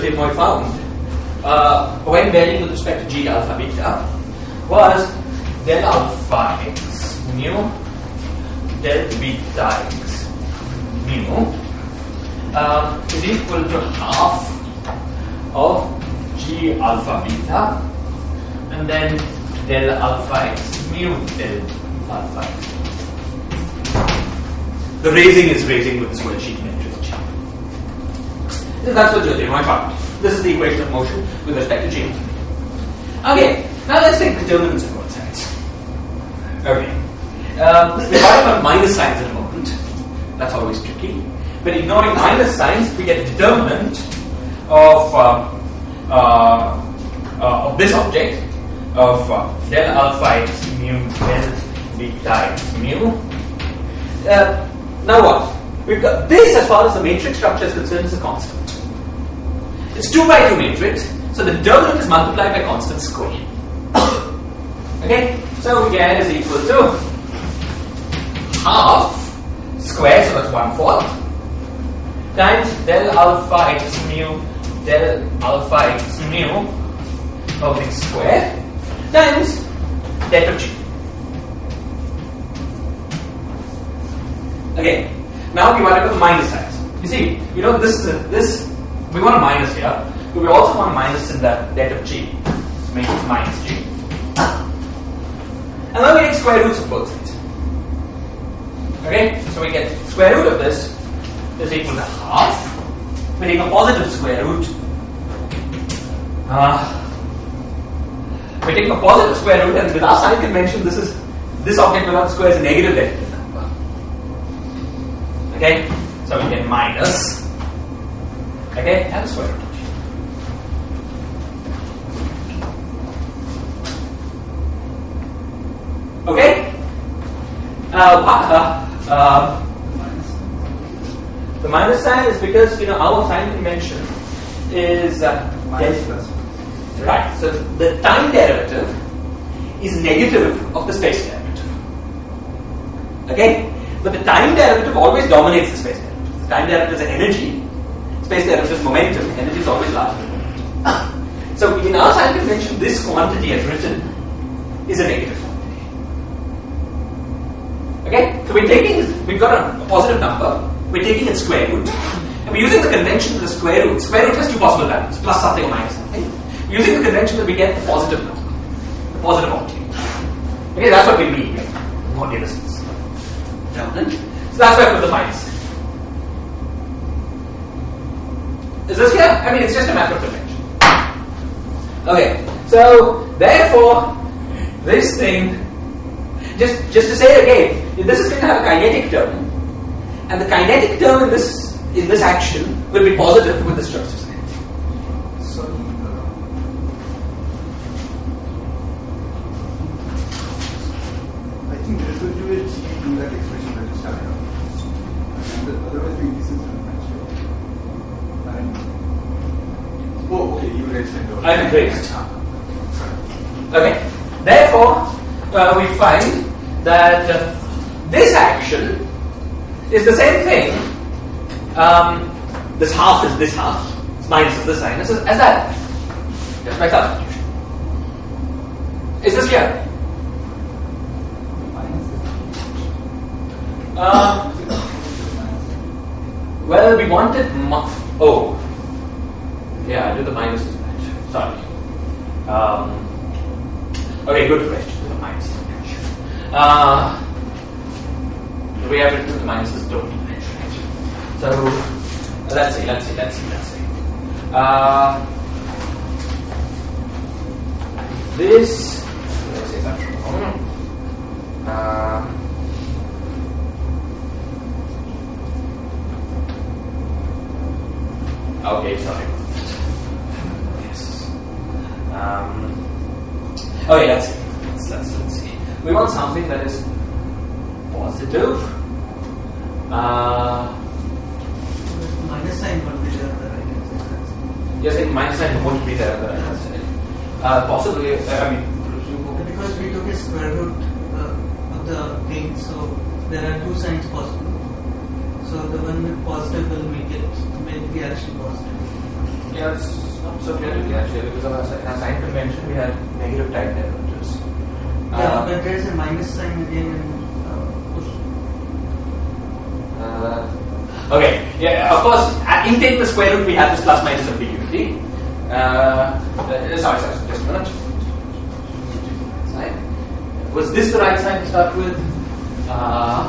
point found uh, when varying with respect to g alpha beta was del alpha x mu del beta x mu uh, is equal to half of g alpha beta and then del alpha x mu del alpha x. The raising is raising with this worldsheet metric g. That's what you're doing, found. This is the equation of motion with respect to g. Okay, now let's take determinants of both sides. Okay. Um, talking about minus signs at the moment. That's always tricky. But ignoring minus signs, we get a determinant of, uh, uh, uh, of this object of uh, del alpha x mu del beta x mu. Uh, now what? We've got this as far as the matrix structure is concerned is a constant. It's 2 by 2 matrix, so the determinant is multiplied by constant square. okay? So get is equal to half square, so that's 1 fourth, times del alpha x mu del alpha x mu of x square times delta g. Okay, now we want to go minus signs. You see, you know this is this we want a minus here, but we also want a minus in the det of g. So make it minus g. And then we take square roots of both sides. Okay, so we get square root of this is equal to half. We take a positive square root. Uh, we take a positive square root, and with our sign convention, this is this object without square is a negative negative number. Okay, so we get minus. Okay, and square. Okay. Uh, uh, uh, the minus sign is because you know our sign convention is uh, Minus plus. right. So the time derivative is negative of the space derivative. Okay, but the time derivative always dominates the space derivative. The time derivative is an energy. Space derivative is momentum. Energy is always larger. So in our sign convention, this quantity as written is a negative quantity. Okay, so we're taking we've got a, positive number. We're taking its square root. And we're using the convention of the square root. Square root has two possible values, plus something or minus something. We're using the convention that we get the positive number, the positive object. Okay, that's what we mean innocence. Dominant. So that's why I put the minus. Is this clear? I mean, it's just a matter of convention. Okay, so therefore, this thing, just just to say again, this is going to have a kinetic term, and the kinetic term in this in this action will be positive with the structure sign. So, uh, I think there is going to be a G in that expression that you started off. And the- otherwise, the indices don't match. And, oh, okay, raised. Okay. Therefore, uh, we find that uh, this action is the same thing. Um, this half is this half, minus is this sign, as, as that. Just by substitution. Is this clear? Uh, well, we wanted. Oh. Yeah, I do the match. Sorry. Um, okay, good question. The minuses. Uh, way I've written the minuses don't match. Right? So let's see, let's see, let's see, let's see. Uh, this. Let's see. Uh, Okay, sorry. Yes. Um, okay, let's see. Let's, let's, let's see. We want something that is positive. Uh, minus sign would be there on the right hand side. you're saying minus sign won't be there on the right hand side. Uh, possibly, uh, I mean. Because we took a square root uh, of the thing, so there are two signs possible. So the one with positive will make it make the action positive. Yeah, it's not so clearly actually because of our sign convention we had negative type derivatives. Yeah, Uh, but there is a minus sign again in uh. Uh, okay, yeah, of course, at in taking the square root, we have this plus minus ambiguity. Uh, uh, sorry, sorry, just a minute. Was this the right sign to start with? Uh,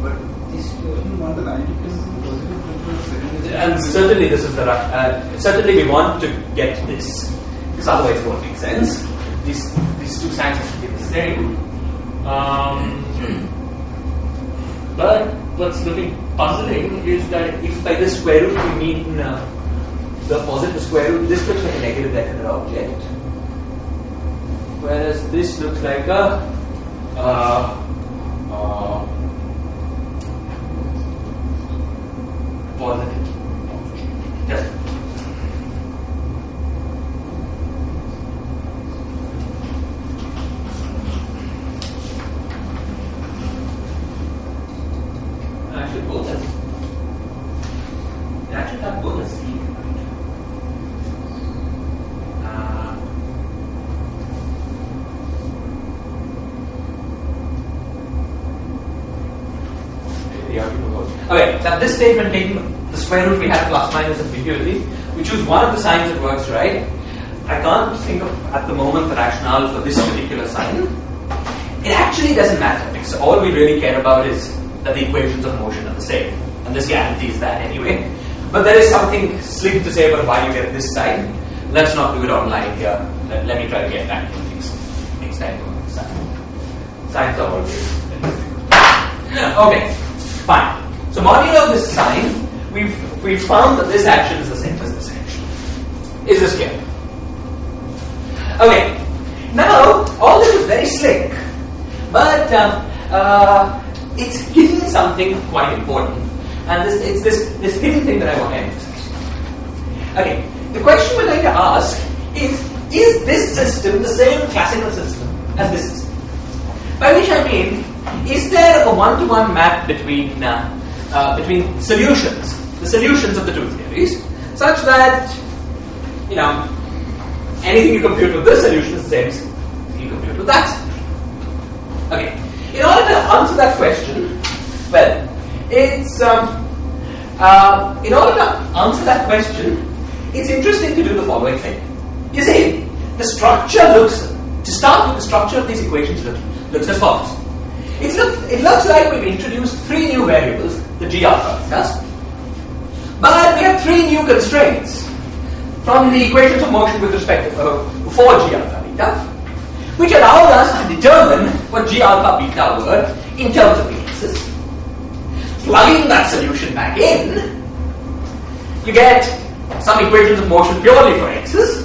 But this you want the line depends on positive difference, second and certainly this is the uh, certainly we want to get this, because otherwise it won't make sense. These, these two signs have to be the same. Um, but what's looking puzzling is that if by the square root we mean uh, the positive square root, this looks like a negative definite object. Whereas this looks like a uh, uh, positive object. Just Actually, both as they actually have both as C. Uh, the argument goes. So statement, taking the square root, we have plus minus ambiguity. We choose one of the signs that works right. I can't think of at the moment the rationale for this particular sign. It actually doesn't matter because all we really care about is that the equations of motion are the same. And this guarantees that anyway. But there is something slick to say about why you get this sign. Let's not do it online here. Let, let me try to get back to things next time. Signs are always Okay, fine. So modulo this sign, we've we've found that this action is the same as this action. Is this clear? Okay. Now all this is very slick, but um, uh, it's hidden something quite important, and this it's this this hidden thing that I want to emphasize. Okay. The question we're going to ask is: Is this system the same classical system as this system? By which I mean, is there a one-to-one map between uh, uh, between solutions, the solutions of the two theories, such that you know anything you compute with this solution is the same as you compute with that. Okay. In order to answer that question, well, it's um, uh, in order to answer that question, it's interesting to do the following thing. You see, the structure looks to start with the structure of these equations look, looks as follows. It looks, it looks like we've introduced three new variables, the g alpha betas, but we have three new constraints from the equations of motion with respect to uh, for g alpha beta, which allowed us to determine what g alpha beta were in terms of x's. Plugging that solution back in, you get some equations of motion purely for x's.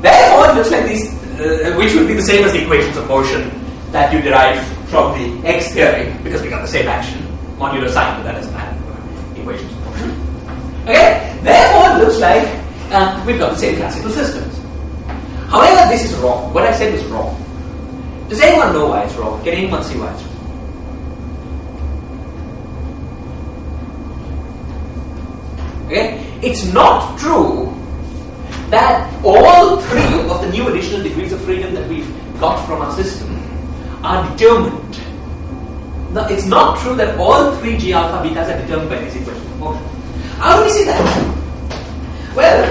Therefore, it looks like these, uh, which would be the same as the equations of motion that you derive from the x theory, because we got the same action, modular sign, but that doesn't matter for equations. Okay? Therefore, it looks like uh, we've got the same classical systems. However, this is wrong. What I said was wrong. Does anyone know why it's wrong? Can anyone see why it's wrong? Okay? It's not true that all three of the new additional degrees of freedom that we've got from our system are determined. No, it's not true that all three g alpha betas are determined by this equation of motion. How do we see that? Well,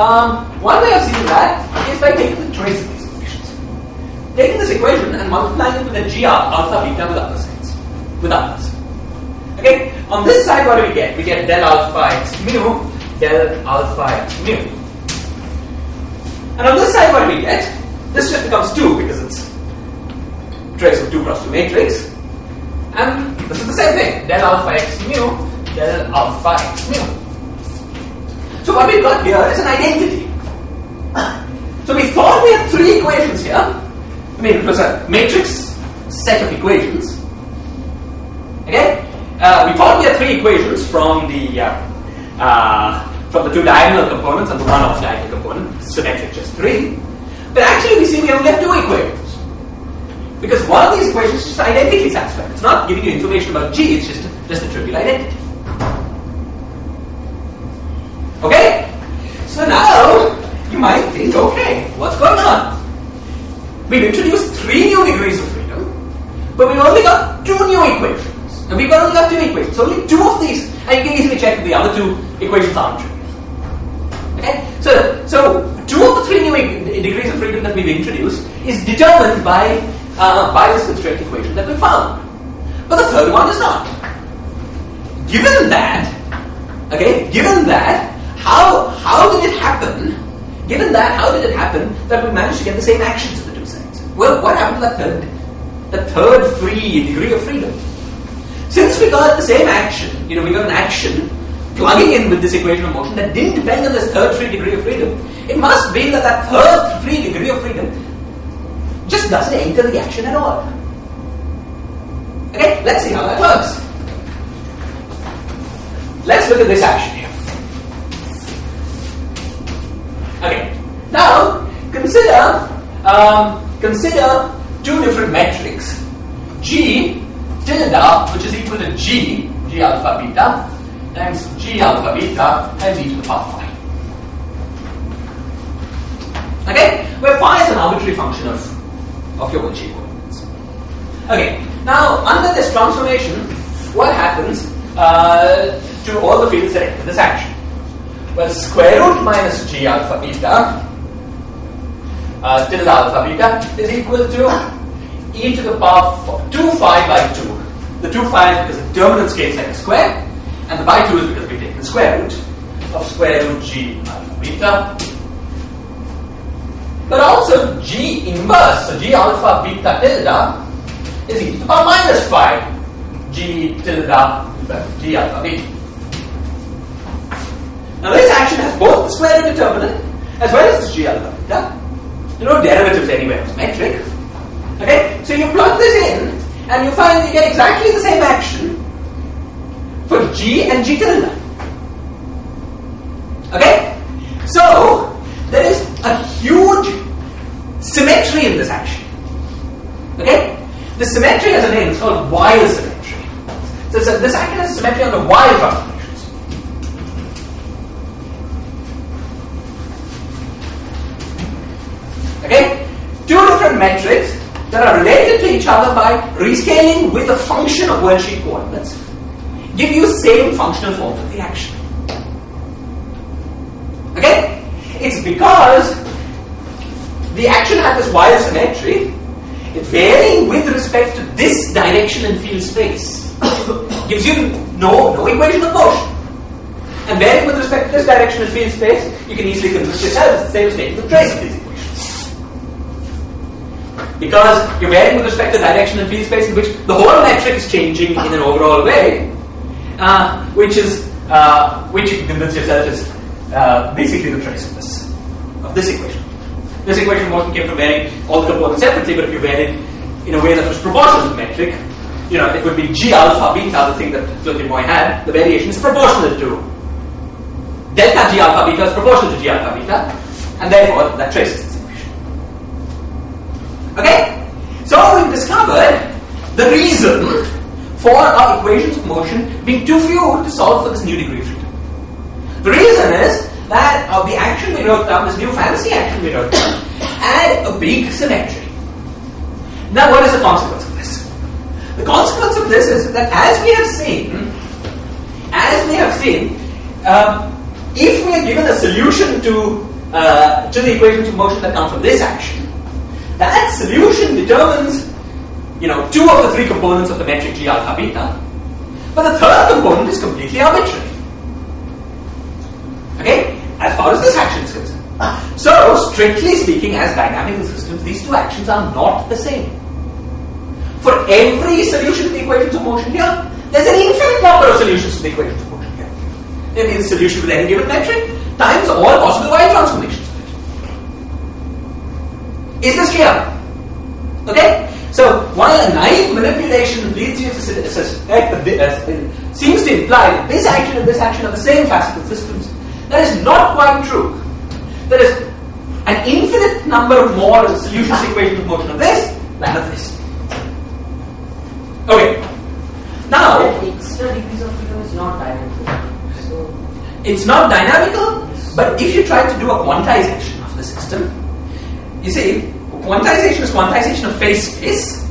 um, one way of seeing that is by taking the trace of these equations. Taking this equation and multiplying it with a g alpha beta with other signs, with others. Okay, on this side, what do we get? We get del alpha x mu, del alpha x mu. And on this side, what do we get? This just becomes 2 because it's trace of 2 cross 2 matrix. And this is the same thing, del alpha x mu, del alpha x mu. So what we've got here is an identity. So we thought we had three equations here. I mean, it was a matrix set of equations. Okay? Uh, we thought we had three equations from the uh, uh, from the two diagonal components and the one off diagonal component, symmetric just three. But actually, we see we only have two equations. Because one of these equations is just identically satisfied. It's not giving you information about G, it's just a, just a trivial identity. Okay? So now, you might think, okay, what's going on? We've introduced three new degrees of freedom, but we've only got two new equations. And we've only got two equations, so only two of these. And you can easily check that the other two equations aren't true. Okay? So, so two of the three new degrees of freedom that we've introduced is determined by uh, by this constraint equation that we found. But the third one is not. Given that, okay, given that, how, how did it happen? Given that, how did it happen that we managed to get the same actions of the two sides? Well, what happened to that third, the third free degree of freedom? Since we got the same action, you know, we got an action plugging in with this equation of motion that didn't depend on this third free degree of freedom, it must be that that third free degree of freedom just doesn't enter the action at all. Okay, let's see how that works. Let's look at this action here. Okay, now consider um, consider two different metrics. G tilde, which is equal to G, G alpha beta, times G alpha beta times e to the power phi. Okay, where phi is an arbitrary function of, of your Winchie coordinates. Okay, now under this transformation, what happens uh, to all the fields that enter this action? Well, square root minus G alpha beta uh, tilde alpha beta is equal to e to the power of 2 phi by 2. The 2 phi is because the terminal scales like a square, and the by 2 is because we take the square root of square root g alpha beta. But also g inverse, so g alpha beta tilde is e to the power minus phi g tilde g alpha beta. Now this action has both the square root determinant as well as the g alpha beta. There are no derivatives anywhere of metric. Okay? So you plug this in and you find you get exactly the same action for G and G tilde. Okay? So there is a huge symmetry in this action. Okay? The symmetry has a name, it's called Weyl symmetry. So, so this action has a symmetry on the transformations. Okay? Two different metrics that are related to each other by rescaling with a function of worldsheet coordinates give you same functional form of the action. Okay? It's because the action has this Weyl symmetry, it varying with respect to this direction in field space gives you no, no equation of motion. And varying with respect to this direction in field space, you can easily convince yourself it's the same as taking the trace of these equations. Because you're varying with respect to direction and field space in which the whole metric is changing in an overall way, uh, which is uh, which you can convince yourself is uh, basically the trace of this equation. This equation motion came from varying all the components separately, but if you varied in a way that was proportional to metric, you know, it would be g alpha beta, the thing that Floating Boy had, the variation is proportional to delta g alpha beta is proportional to g alpha beta, and therefore that traces this equation. Okay? So we've discovered the reason for our equations of motion being too few to solve for this new degree of freedom. The reason is that uh, the action we wrote down, this new fancy action we wrote down, had a big symmetry. Now, what is the consequence of this? The consequence of this is that as we have seen, as we have seen, um, if we are given a solution to uh, to the equations of motion that come from this action, that solution determines, you know, two of the three components of the metric g alpha beta, but the third component is completely arbitrary. Okay, as far as this action is concerned. So, strictly speaking, as dynamical systems, these two actions are not the same. For every solution to the equations of motion here, there's an infinite number of solutions to the equations of motion here. There a solution with any given metric times all possible Weyl transformations Is this clear? Okay? So, while a naive manipulation leads you to seems to imply that this action and this action are the same classical systems, that is not quite true. There is an infinite number of more solutions to equations of motion of this than of this. Okay. Now, The extra degrees of freedom is not dynamical. So, it's not dynamical, but if you try to do a quantization of the system, you see, quantization is quantization of phase space,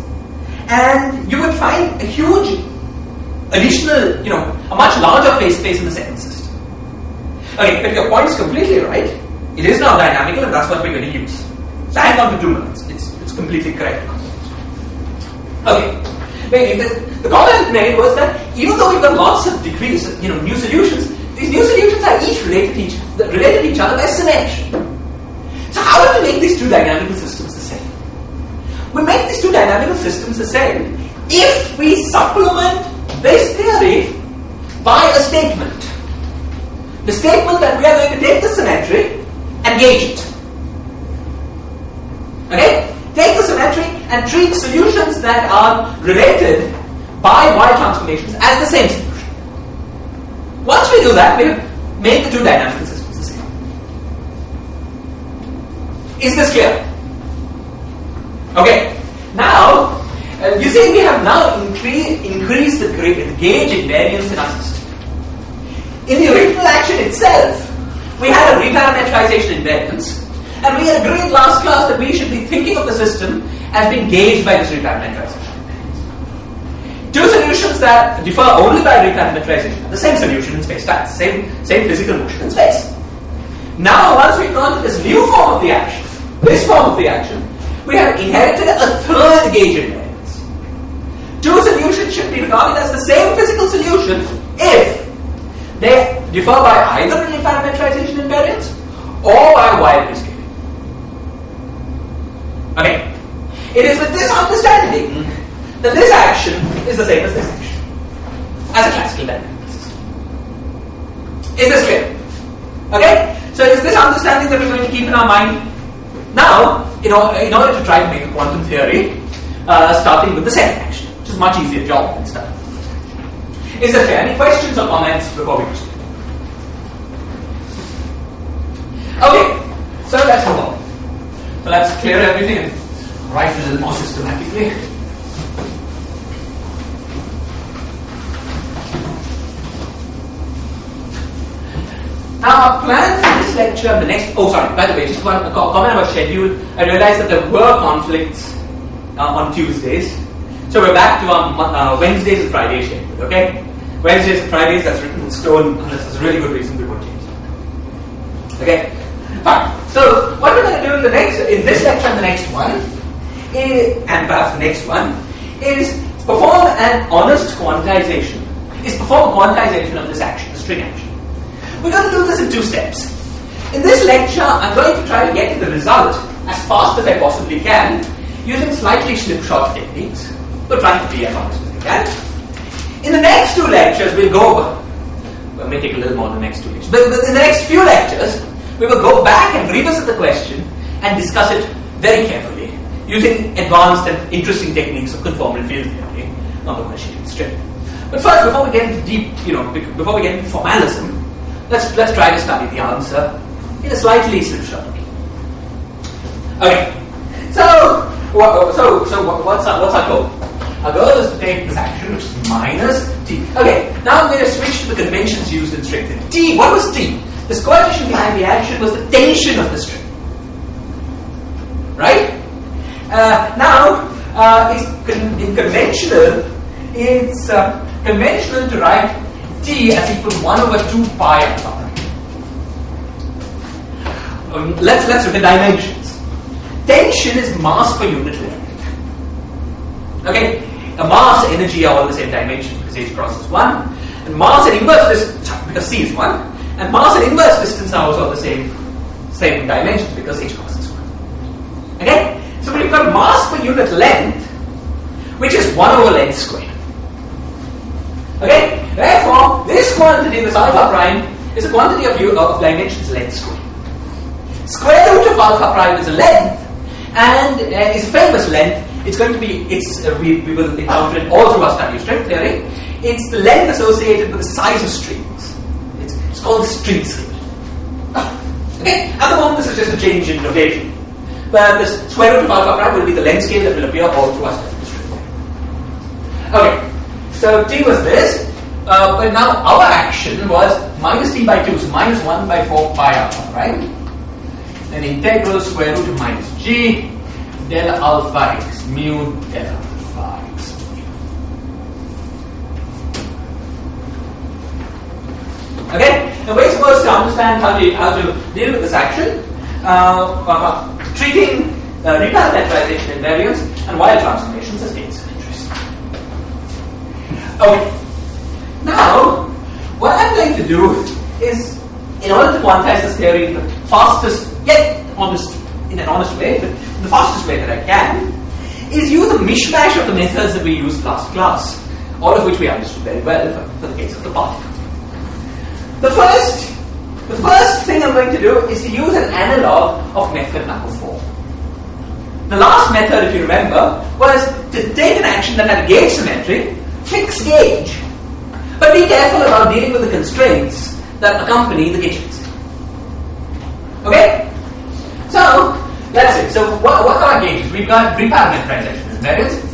and you would find a huge additional, you know, a much larger phase space in the second system. Okay, but your point is completely right. It is now dynamical, and that's what we're going to use. So hang on to two minutes. It's, it's completely correct. Okay. The, the comment made was that even though we've got lots of degrees, you know, new solutions, these new solutions are each related to each, related to each other by symmetry. So how do we make these two dynamical systems the same? We make these two dynamical systems the same if we supplement this theory by a statement. The statement that we are going to take the symmetry and gauge it. Okay? Take the symmetry and treat solutions that are related by Weyl transformations as the same solution. Once we do that, we make the two dynamical systems the same. Is this clear? Okay. Now, uh, you see, we have now incre- increased the, the gauge invariance in our system. In the original action itself, we had a reparametrization invariance, and we agreed last class that we should be thinking of the system as being gauged by this reparametrization. Two solutions that differ only by reparametrization, the same solution in space time, same, same physical motion in space. Now, once we've gone to this new form of the action, this form of the action, we have inherited a third gauge invariance. Two solutions should be regarded as the same physical solution if they differ by either reparametrization invariance or by Weyl rescaling. Okay. It is with this understanding that this action is the same as this action, as a classical dynamic system. Is this clear? Okay? So it's this understanding that we're going to keep in our mind now, in, order, in order to try to make a quantum theory, uh, starting with the second action, which is much easier job than stuff. Is there any questions or comments before we proceed? Okay, so let's move on. So let's clear everything and write a little more systematically. Now, our plan for this lecture, the next, oh sorry, by the way, just one comment about schedule. I realized that there were conflicts uh, on Tuesdays. So we're back to our uh, Wednesdays and Fridays schedule, okay? Wednesdays and Fridays, that's written in stone, unless there's a really good reason we won't change that. Okay? Fine. So, what we're going to do in the next, in this lecture and the next one, is, and perhaps the next one, is perform an honest quantization. Is perform a quantization of this action, the string action. We're going to do this in two steps. In this lecture, I'm going to try to get to the result as fast as I possibly can using slightly slipshod techniques. We're trying to be as honest as we can. In the next two lectures, we'll go over. Well, may take a little more than the next two lectures. But in the next few lectures, we will go back and revisit the question and discuss it very carefully using advanced and interesting techniques of conformal field theory on the question string. But first, before we get into deep, you know, before we get into formalism, let's let's try to study the answer in a slightly slipshod way. Okay, so so so what's our what's our goal? Our goal is to take this action, which is minus t. Okay, now I'm going to switch to the conventions used in string theory. T. What was t? The coefficient behind the action was the tension of the string. Right? Uh, now, uh, it's con- in conventional, it's uh, conventional to write t as equal to 1 over 2 pi alpha. Um, let's, let's look at dimensions. Tension is mass per unit length. Okay? A mass, energy are all the same dimension because h cross is 1. And mass and inverse distance, because c is 1. And mass and inverse distance are also the same, same dimension because h cross is 1. Okay? So we've got mass per unit length, which is 1 over length squared. Okay? Therefore, this quantity, this alpha prime, is a quantity of, of dimensions length squared. Square root of alpha prime is a length, and uh, is a famous length. It's going to be, it's, uh, we, we will encounter it all through our study of string theory. It's the length associated with the size of strings. It's, it's called the string scale. Okay? At the moment, this is just a change in notation. But the square root of alpha prime will be the length scale that will appear all through our study of string theory. Okay. So t was this, uh, but now our action was minus t by 2, so minus 1 by 4 pi alpha, right? Then integral square root of minus g del alpha x mu del alpha x. Okay, now we're supposed to understand how to, how to deal with this action, uh, uh, treating uh, reparametrization invariance and Weyl transformations as gains of interest. Okay, now what I'm going to do is, in order to quantize this theory the fastest, yet honest, in an honest way, but the fastest way that I can, is use a mishmash of the methods that we used last class, all of which we understood very well for, for the case of the particle. The first, the first thing I'm going to do is to use an analog of method number four. The last method, if you remember, was to take an action that had gauge symmetry, fix gauge, but be careful about dealing with the constraints that accompany the gauge fixing. Okay? So, let's. So, what, what are gauges? We've got reparametrization invariance.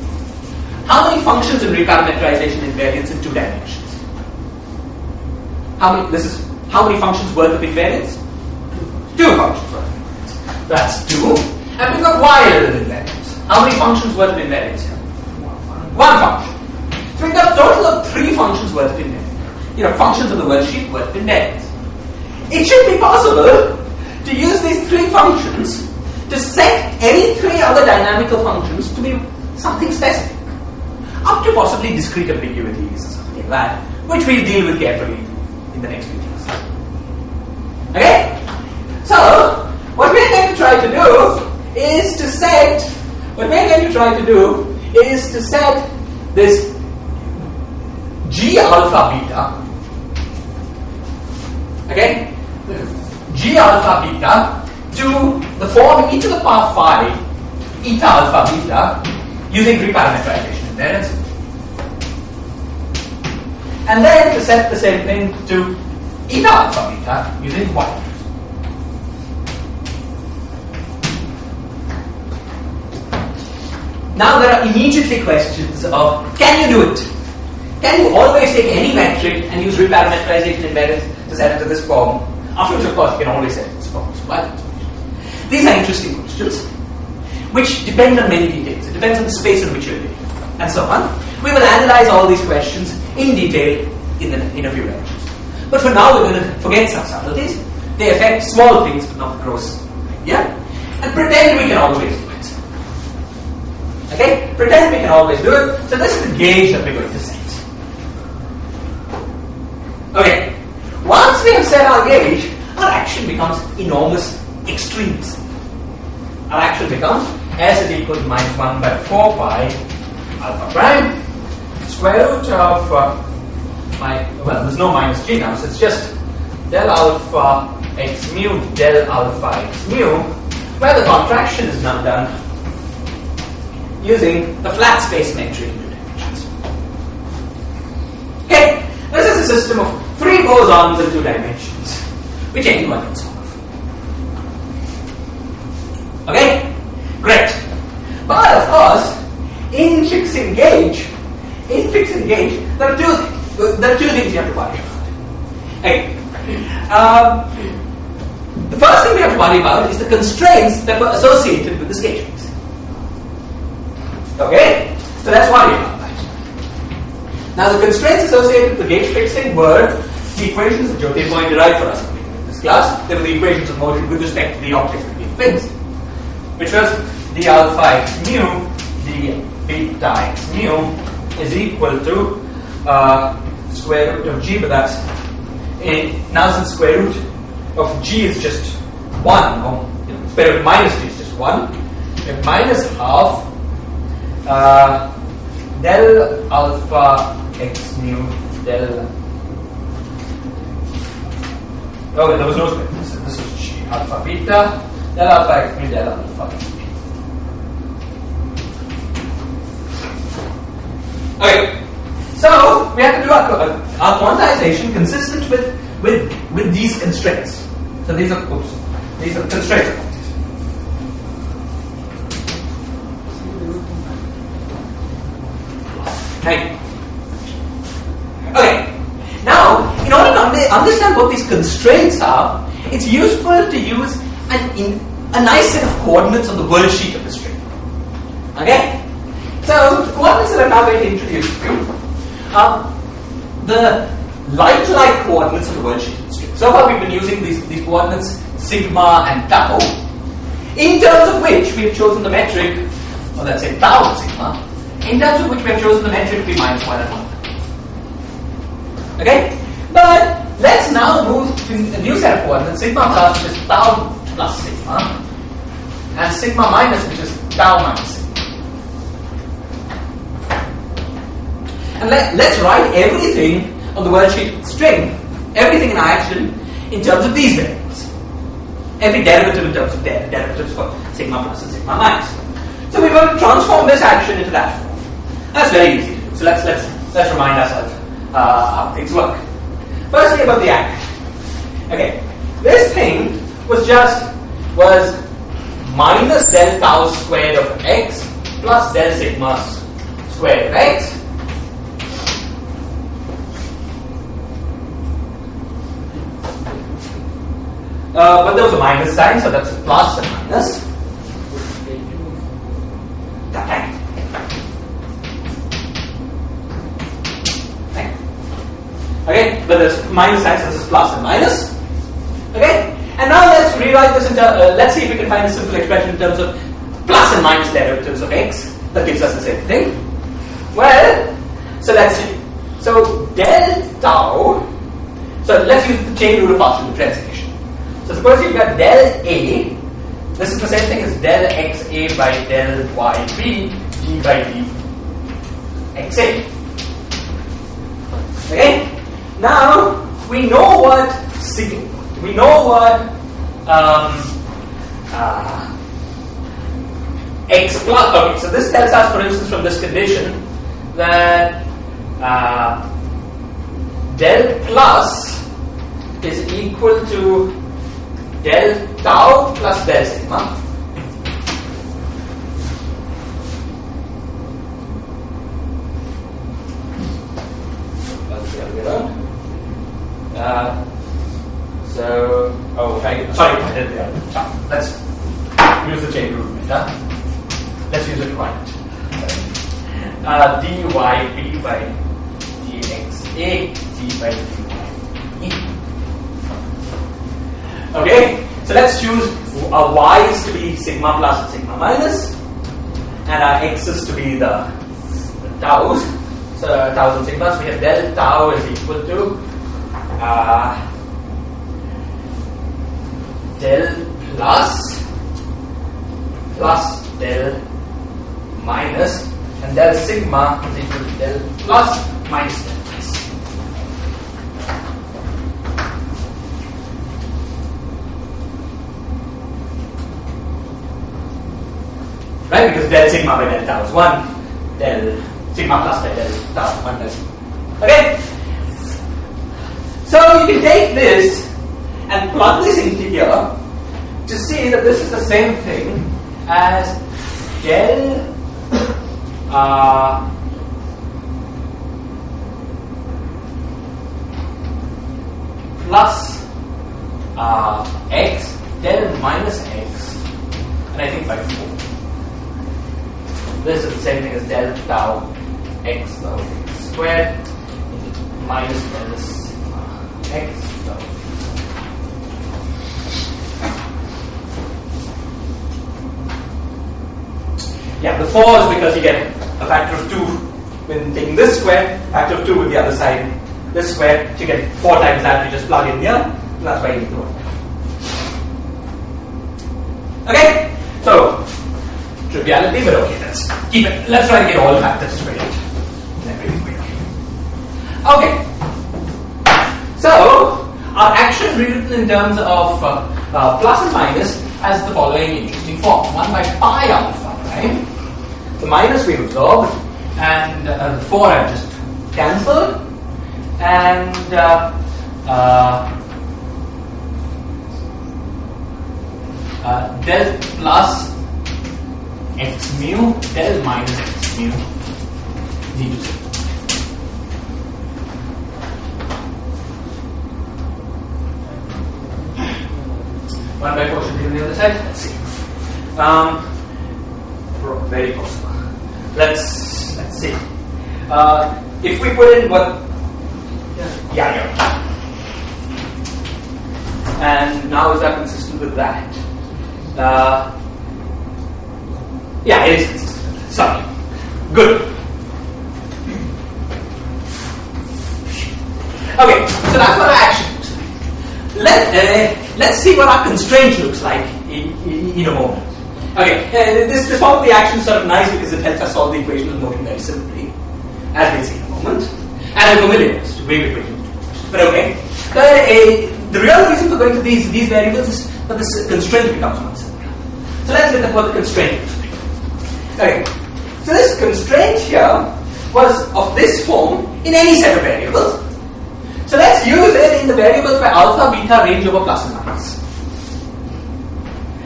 How many functions in reparametrization invariance in two dimensions? How many? This is how many functions worth of invariance? Two functions worth of invariance. That's two. And we've got wired invariance. How many functions worth of invariance? One function. So we've got a total of three functions worth of invariance. You know, functions of the worldsheet worth of invariance. It should be possible to use these three functions to set any three other dynamical functions to be something specific. Up to possibly discrete ambiguities or something like that, which we'll deal with carefully in the next few classes. Okay? So, what we're going to try to do is to set, what we're going to try to do is to set this G alpha beta, okay? G alpha beta to the form e to the power phi eta alpha beta using reparametrization invariance. And then to set the same thing to eta alpha beta using Weyl. Now there are immediately questions of can you do it? Can you always take any metric and use reparametrization invariance to set it to this form? After which, of course, you can always set it this form. Why not? These are interesting questions, which depend on many details. It depends on the space in which you're living, and so on. We will analyze all these questions in detail in, the, few lectures. But for now, we're going to forget some subtleties. They affect small things, but not gross idea. And pretend we can always do it. Okay? Pretend we can always do it. So this is the gauge that we're going to set. Okay. Once we have set our gauge, our action becomes enormous extremes. Our action becomes s is equal to minus 1 by 4 pi alpha prime square root of uh, my, well, there's no minus g now, so it's just del alpha x mu del alpha x mu, where the contraction is now done using the flat space metric dimensions. Okay, this is a system of three bosons in two dimensions, which anyone can solve. Okay, great. But of course, in fixing gauge, in fixing gauge, there are two things. There are two things you have to worry about. Um, the first thing we have to worry about is the constraints that were associated with the fix. Okay? So let's worry about that. Now the constraints associated with the gauge fixing were the equations that Jyoti to write for us in this class. They were the equations of motion with respect to the object that being fixed, which was d alpha x mu, d beta x mu is equal to uh, square root of g, but that's a, now square root of g is just 1, or you know, square root minus g is just 1, we have minus half uh, del alpha x mu del Okay, there was no square. This, this is g alpha beta del alpha x mu del alpha. Okay, so we have to do our, our quantization consistent with, with, with these constraints. So these are oops, these are constraints. Right. Okay. Now, in order to understand what these constraints are, it's useful to use an in, a nice set of coordinates on the world sheet of the string. Okay? So, the coordinates that I'm now going to introduce to you are the light-like coordinates of the world string. So far we've been using these, these coordinates sigma and tau, in terms of which we've chosen the metric, or let's say tau sigma, in terms of which we have chosen the metric to be minus 1 and 1. Okay? But let's now move to a new set of coordinates, sigma plus, which is tau plus sigma, and sigma minus, which is tau minus sigma. And let, let's write everything on the worldsheet string, everything in action in terms of these variables. Every derivative in terms of der- derivatives for sigma plus and sigma minus. So we're going to transform this action into that form. That's very easy to do. So let's let's let's remind ourselves uh, how things work. Firstly about the action. Okay, this thing was just was minus del tau squared of x plus del sigma squared of x Uh, but there was a minus sign, so that's a plus and minus. Okay. Okay, but there's minus sign, so this is plus and minus. Okay, and now let's rewrite this into, uh, let's see if we can find a simple expression in terms of plus and minus derivatives of x that gives us the same thing. Well, so let's see. So del tau, so let's use the chain rule of partial differentiation. So suppose you've got del A, this is the same thing as del xa by del yb d by d xa. Okay? Now, we know what sig- we know what um, uh, x plus, okay, so this tells us, for instance, from this condition that uh, del plus is equal to del tau plus del sigma. That's the other way so, oh, I, sorry, I did the other. Let's use the chain rule method. Let's use it right. Uh, dy by dxa d by dy e. Okay, so let's choose our y's to be sigma plus and sigma minus, and our x's to be the, the tau's. So tau's and sigmas, we have del tau is equal to uh, del plus plus del minus, and del sigma is equal to del plus minus right? Because del sigma by del tau is 1, del sigma plus by del tau 1 del sigma. Okay? So you can take this and plug this into here to see that this is the same thing as del uh, plus uh, x del minus x and I think by 4. This is the same thing as delta tau x tau squared minus del sigma x tau. Yeah, the 4 is because you get a factor of 2 when taking this square, factor of 2 with the other side. This square, you get 4 times that, you just plug in here, and that's why you the 1. Okay? So, triviality, but okay, let's keep it. Let's try to get all factors straight. Okay. So, our action rewritten in terms of uh, uh, plus and minus has the following interesting form. 1 by pi alpha, right? The minus we've absorbed, and uh, the 4 I've just cancelled, and uh, uh, uh, plus x mu del minus x mu d to 0. One by four should be on the other side. Let's see. Um, very possible. let's let's see. Uh, if we put in what, yeah, yeah. And now is that consistent with that? Uh, yeah, it is consistent. Sorry. Good. Okay, so that's what our action looks like. Let, uh, let's see what our constraint looks like in, in, in a moment. Okay, uh, this, this form of the action is sort of nice because it helps us solve the equation of motion very simply, as we'll see in a moment. And I'm familiar this wave equation. But okay, uh, uh, the real reason for going to these, these variables is that the constraint becomes more simple. So let's look at what the constraint is. Okay, so this constraint here was of this form in any set of variables. So let's use it in the variables where alpha, beta range over plus and minus.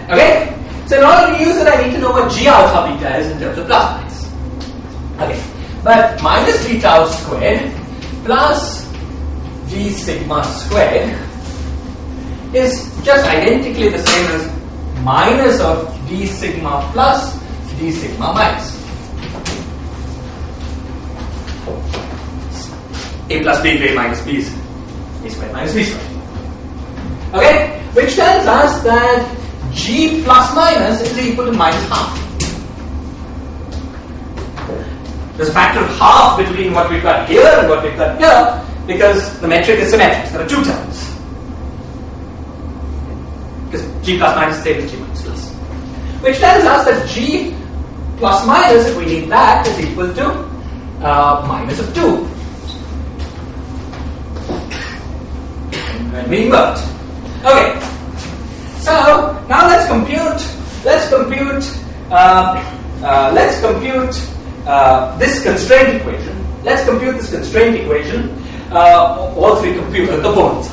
Okay? So in order to use it, I need to know what g alpha beta is in terms of plus minus. Okay. But minus b tau squared plus g sigma squared is just identically the same as minus of d sigma plus d sigma minus. a plus b minus b is a squared minus b squared. Okay? Which tells us that g plus minus is equal to minus half. There's a factor of half between what we've got here and what we've got here because the metric is symmetric. There are two terms. Because g plus minus is same as g minus plus. Which tells us that g plus minus, if we need that, is equal to uh, minus of 2. when we invert. Okay, so now let's compute. Let's compute. Uh, uh, let's compute uh, this constraint equation. Let's compute this constraint equation. Uh, all three compute uh, components.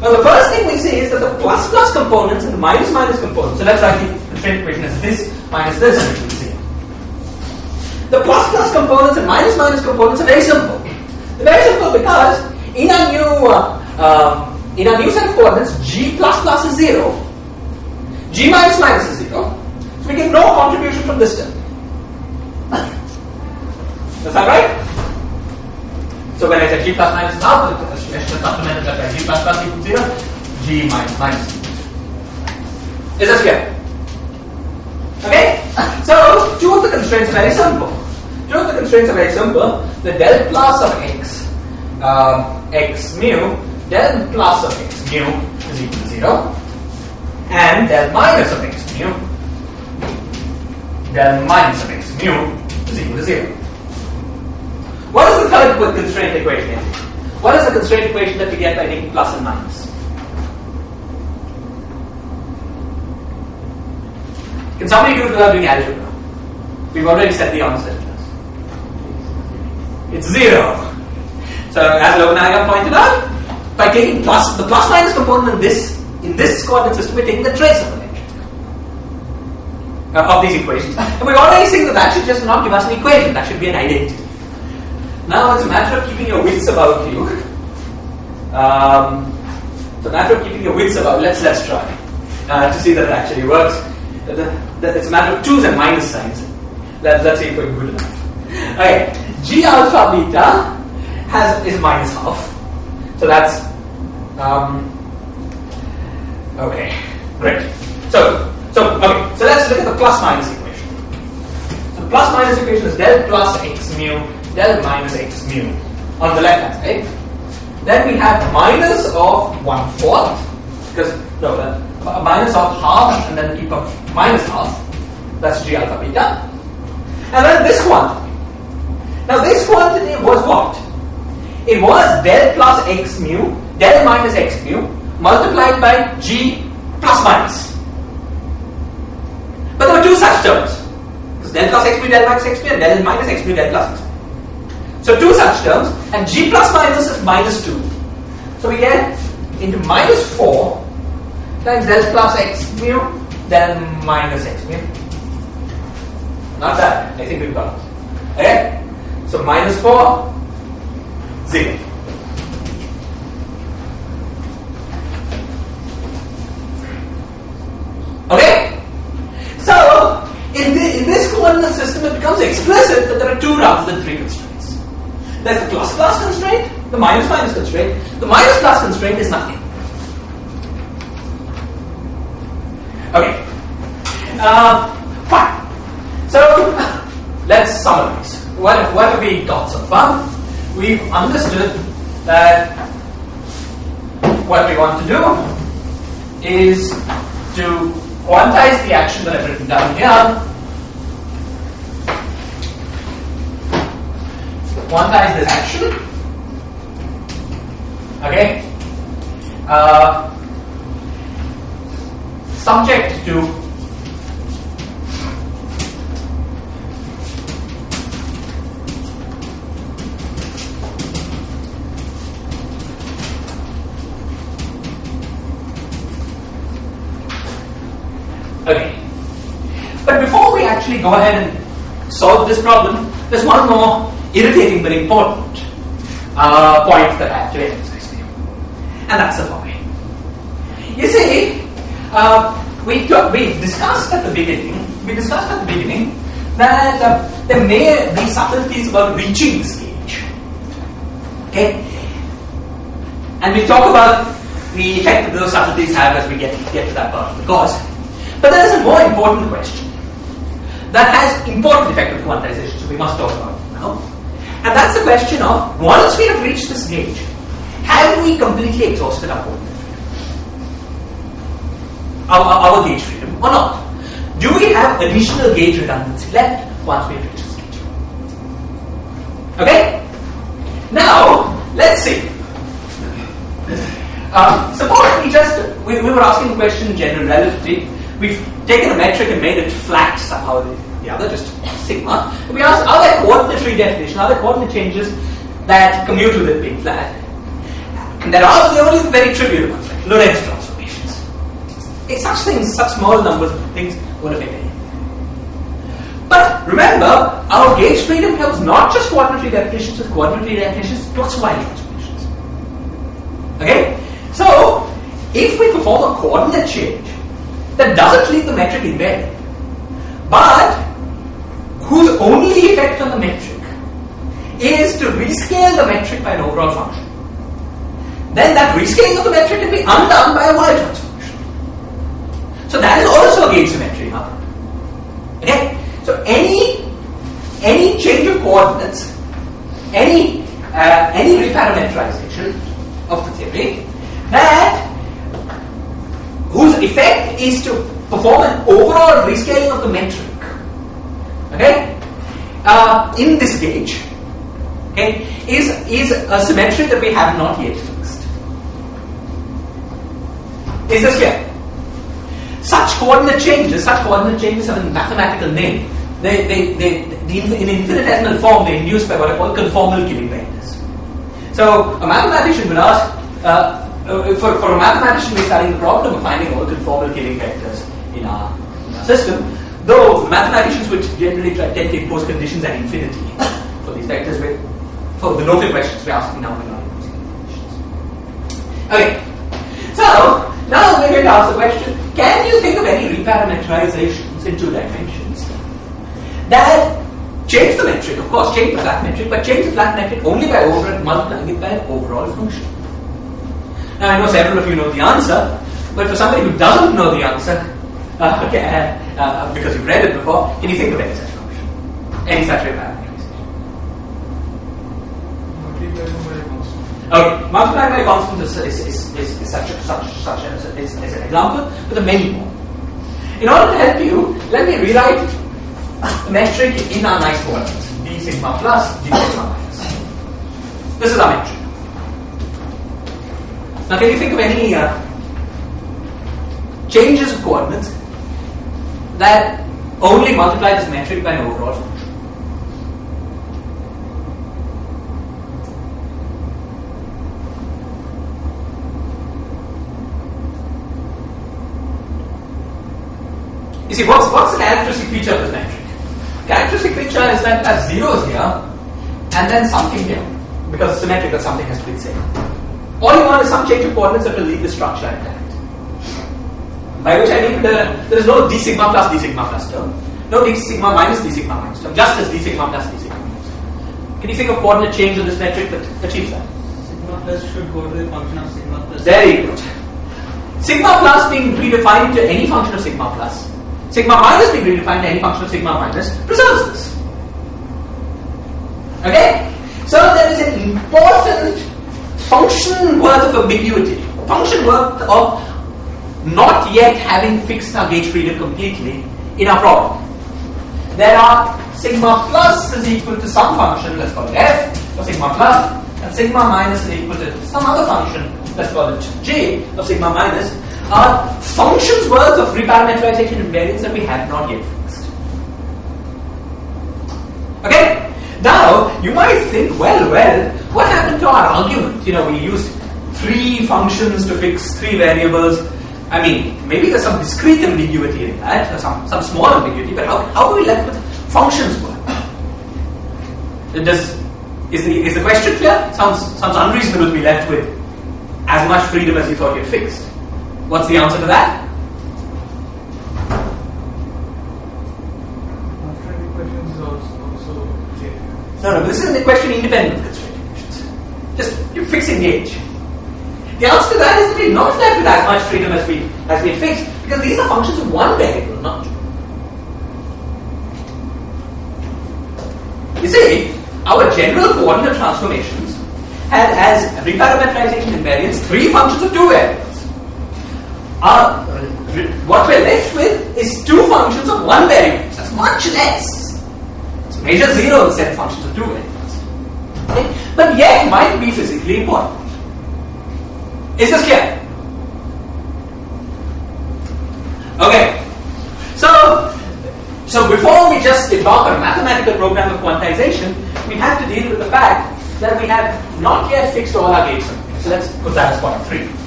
Well, the first thing we see is that the plus plus components and the minus minus components. So let's write the constraint equation as this minus this, can see. The plus plus components and minus minus components are very simple. They're very simple because in a new uh, um, in a new set of coordinates, g plus plus is 0, g minus minus is 0. So we get no contribution from this term. Is that right? So when I say g plus minus is out, it's just supplemented by g plus plus equals 0, g minus minus. Is that clear? Okay? So two of the constraints are very simple. Two of the constraints are very simple. The del plus of x, um, x mu del plus of x mu is equal to 0 and del minus of x mu del minus of x mu is equal to 0. What is the third constraint equation? What is the constraint equation that we get by taking plus and minus? Can somebody do it without doing algebra? We've already set the answer. It's zero. So as Loganaya pointed out, by taking plus the plus minus component in this in this coordinate system, we're taking the trace of the matrix uh, of these equations. And we've already seen that that should just not give us an equation, that should be an identity. Now it's a matter of keeping your wits about you. Um, it's a matter of keeping your wits about. Let's let's try uh, to see that it actually works. That, that it's a matter of twos and minus signs. Let, let's say we're good enough. Okay, g alpha beta has is minus half. So that's um, okay. Great. So so okay. So let's look at the plus minus equation. So the plus minus equation is del plus x mu del minus x mu on the left hand side. Then we have minus of one fourth because no, a minus of half and then keep a minus half. That's g alpha beta. And then this quantity. Now this quantity was what? It was del plus x mu, del minus x mu, multiplied by g plus minus. But there were two such terms. It's del plus x mu, del minus x mu, and del minus x mu, del plus x mu. So two such terms, and g plus minus is minus 2. So we get into minus 4 times L plus x mu then minus x mu. Not that, I think we've got it. Okay? So minus 4, 0. Okay? So, in, the, in this coordinate system, it becomes explicit that there are two rather than three constraints. There's the plus plus constraint, the minus minus constraint. The minus plus constraint is nothing. Okay. Uh, fine. So let's summarize. What, what have we got so far? We've understood that what we want to do is to quantize the action that I've written down here. Quantize this action. Okay. Uh, subject to Okay. But before we actually go ahead and solve this problem, there's one more irritating but important uh, point that I have to emphasize to you. And that's the following. You see, uh, we, we discussed at the beginning, we discussed at the beginning that uh, there may be subtleties about reaching the stage. Okay? And we talk about the effect that those subtleties have as we get, get to that part of the course. But there is a more important question that has important effect on quantization, so we must talk about it now. And that's the question of once we have reached this stage, have we completely exhausted our coordinate our, our, gauge freedom or not? Do we have additional gauge redundancy left once we have reached this stage? Okay? Now, let's see. Um, suppose we just, we, we were asking the question general relativity We've taken a metric and made it flat somehow the, the other, just sigma. We asked, are there coordinate redefinition, are there coordinate changes that commute with it being flat? And there are the only very trivial ones, like Lorentz such things, such small numbers of things won't affect anything. But remember, our gauge freedom helps not just coordinate redefinitions with coordinate redefinitions plus Weyl transformations. Okay? So, if we perform a coordinate change, that doesn't leave the metric invariant, but whose only effect on the metric is to rescale the metric by an overall function. Then that rescaling of the metric can be undone by a Weyl transformation. So that is also a gauge symmetry. Okay? So any any change of coordinates, any uh, any reparametrization of the theory that whose effect is to perform an overall rescaling of the metric. Okay? Uh, in this gauge, okay, is, is a symmetry that we have not yet fixed. Is this clear? Coordinate changes, such coordinate changes have a mathematical name. They, they, they, the, in infinitesimal form, they're induced by what I call conformal Killing vectors. So a mathematician would ask, uh, uh, for, for a mathematician, we're studying the problem of finding all conformal Killing vectors in our, system. Though mathematicians would generally try, tend to impose conditions at infinity for these vectors. With, for the noted questions we're asking now, we're not imposing conditions. Okay. So now we're going to ask the question: Can you think of any reparameterizations in two dimensions that change the metric? Of course, change the flat metric, but change the flat metric only by over multiplying it by an overall function. Now, I know several of you know the answer, but for somebody who doesn't know the answer, uh, okay, uh, uh, because you've read it before, can you think of any such function? Any such reparameterization? Okay, multiplying by constant is, is, is, is, such, such, such a, is, is an example, but there are many more. In order to help you, let me rewrite metric in our nice coordinates. d sigma plus, d sigma minus. This is our metric. Now, can you think of any uh, changes of coordinates that only multiply this metric by an overall You see, what's, what's the characteristic feature of this metric? Characteristic feature is that has zeros here and then something here. Because it's symmetric that something has to be the same. All you want is some change of coordinates that will leave the structure intact. By which I mean the, there is no d sigma plus d sigma plus term, no d sigma minus d sigma minus term, just as d sigma plus d sigma minus term. Can you think of coordinate change in this metric that achieves that? Sigma plus should go to the function of sigma plus. Very good. Sigma plus being redefined to any function of sigma plus, sigma minus being redefined to any function of sigma minus preserves this. Okay? So there is an important function worth of ambiguity, function worth of not yet having fixed our gauge freedom completely in our problem. There are sigma plus is equal to some function, let's call it f of sigma plus, and sigma minus is equal to some other function, let's call it j of sigma minus, are functions worth of reparameterization invariance that we have not yet fixed. Okay? Now, you might think, well, well, what happened to our argument? You know, we used three functions to fix three variables. I mean, maybe there's some discrete ambiguity in that, or some, some small ambiguity, but how, how are we left with functions work? Does, is, the, is the question clear? Sounds, sounds unreasonable to be left with as much freedom as you thought you'd fixed. What's the answer to that? Constraint equations is also, also. No, no, this is an equation independent of constraint equations. Just you fix engage. The answer to that is that we're not left with as much freedom as we as we fixed because these are functions of one variable, not two. You see, our general coordinate transformations have as reparameterization invariance three functions of two variables. Our, what we're left with is two functions of one variable. That's much less. So measure zero instead of functions of two variables. Okay? But yet might be physically important. Is this clear? Okay. So, so before we just embark on a mathematical program of quantization, we have to deal with the fact that we have not yet fixed all our gates. So let's put that as point three.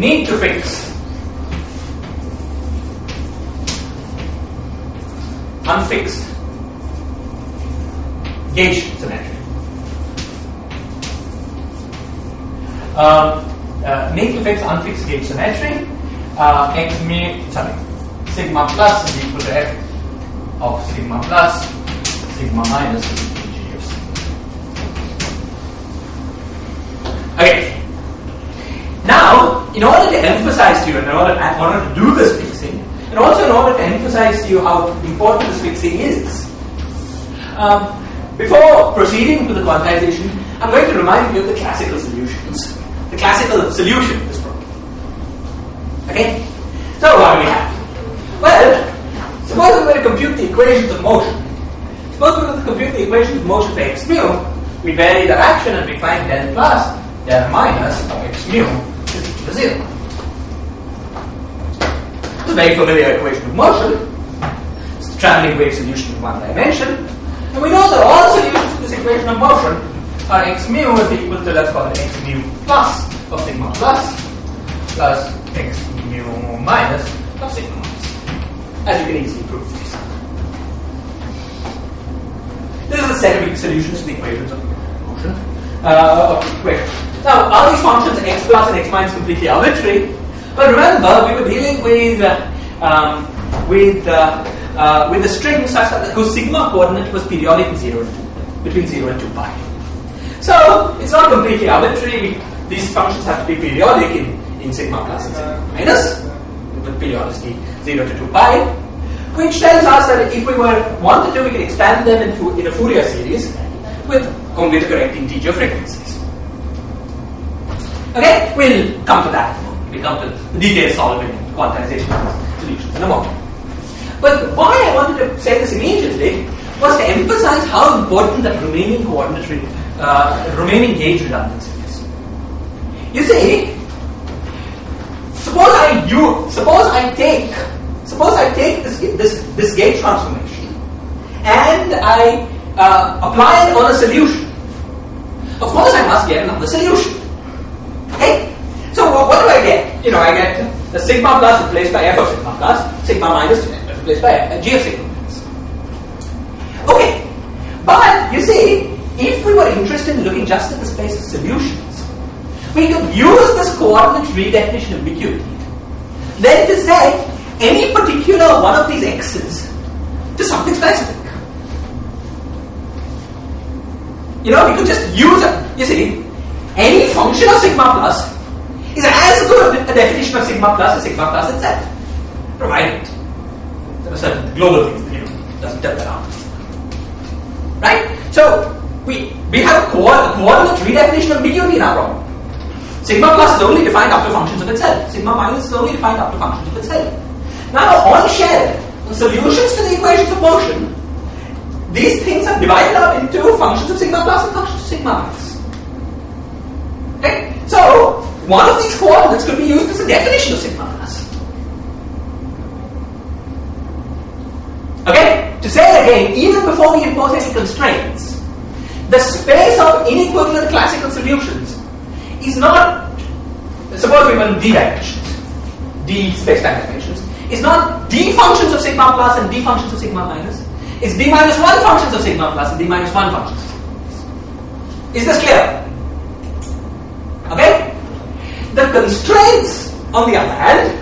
Need to fix unfixed gauge symmetry. Um, uh, need to fix unfixed gauge symmetry. Uh, x mu, sorry, sigma plus is equal to f of sigma plus, sigma minus is equal to g of sigma. Okay. Now, in order to emphasize to you, in order, in order to do this fixing, and also in order to emphasize to you how important this fixing is, um, before proceeding to the quantization, I'm going to remind you of the classical solutions. The classical solution to this problem. Okay? So what do we have? Well, suppose we were to compute the equations of motion. Suppose we were to compute the equations of motion for x mu, we vary the action and we find del plus, del minus of x mu to zero. It's a very familiar equation of motion. It's the traveling wave solution in one dimension. And we know that all solutions to this equation of motion are x mu is equal to, let's call it x mu plus of sigma plus plus x mu minus of sigma minus. As you can easily prove this. This is a set of solutions to the equations of motion. Uh, of the. Now, are these functions x plus and x minus completely arbitrary? But remember, we were dealing with um, with uh, uh, with a string such that whose sigma coordinate was periodic in zero and two, between zero and two pi. So it's not completely arbitrary. These functions have to be periodic in, in sigma plus and sigma minus, with periodicity 0 to 2 pi, which tells us that if we were wanted to, we can expand them in, in a Fourier series with only the correct integer frequencies. Okay, we'll come to that in a moment. We'll come to the detailed solving quantization solutions in a moment. But why I wanted to say this immediately was to emphasize how important that remaining coordinate, uh, remaining gauge redundancy is. You see, suppose I you suppose I take suppose I take this this this gauge transformation and I uh, apply it on a solution. Of course, I must get another solution. Okay? So what, do I get? You know, I get the sigma plus replaced by f of sigma plus, sigma minus replaced by f, g of sigma minus. Okay, but you see, if we were interested in looking just at the space of solutions, we could use this coordinate redefinition of ambiguity then to say any particular one of these x's to something specific. you know, we could just use, it. you see, any function of sigma plus is as good a definition of sigma plus as sigma plus itself, provided there are certain global things that, you know, doesn't turn around. Right? So, we, we have a, co- a coordinate redefinition of ambiguity in our problem. Sigma plus is only defined up to functions of itself. Sigma minus is only defined up to functions of itself. Now, on shell, the solutions to the equations of motion, these things are divided up into functions of sigma plus and functions of sigma minus. Okay? So, one of these coordinates could be used as a definition of sigma plus. Okay? To say it again, even before we impose any constraints, the space of inequivalent classical solutions is not, suppose we were d dimensions, d space-time dimensions, is not d functions of sigma plus and d functions of sigma minus. It's d minus 1 functions of sigma plus and d minus 1 functions. Is this clear? Okay? The constraints, on the other hand,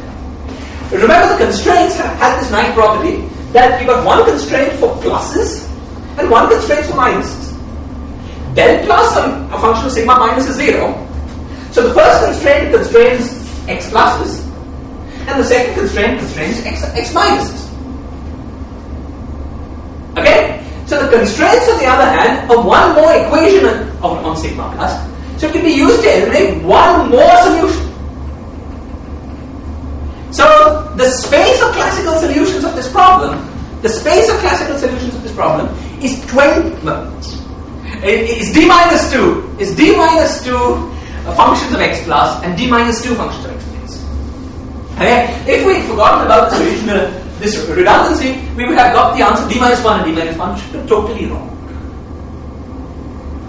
remember the constraints have this nice property that you got one constraint for pluses and one constraint for minuses. Del plus on a function of sigma minus is zero. So the first constraint constrains x pluses and the second constraint constrains x, x minuses. Okay? So the constraints, on the other hand, are one more equation on, on sigma plus. So it can be used to eliminate one more solution. So the space of classical solutions of this problem, the space of classical solutions of this problem is 20. No, it's d minus 2. It's d minus 2 uh, functions of x plus and d minus 2 functions of x plus. Okay? If we'd forgotten about solution, uh, this redundancy, we would have got the answer d minus 1 and d minus 1, which is totally wrong.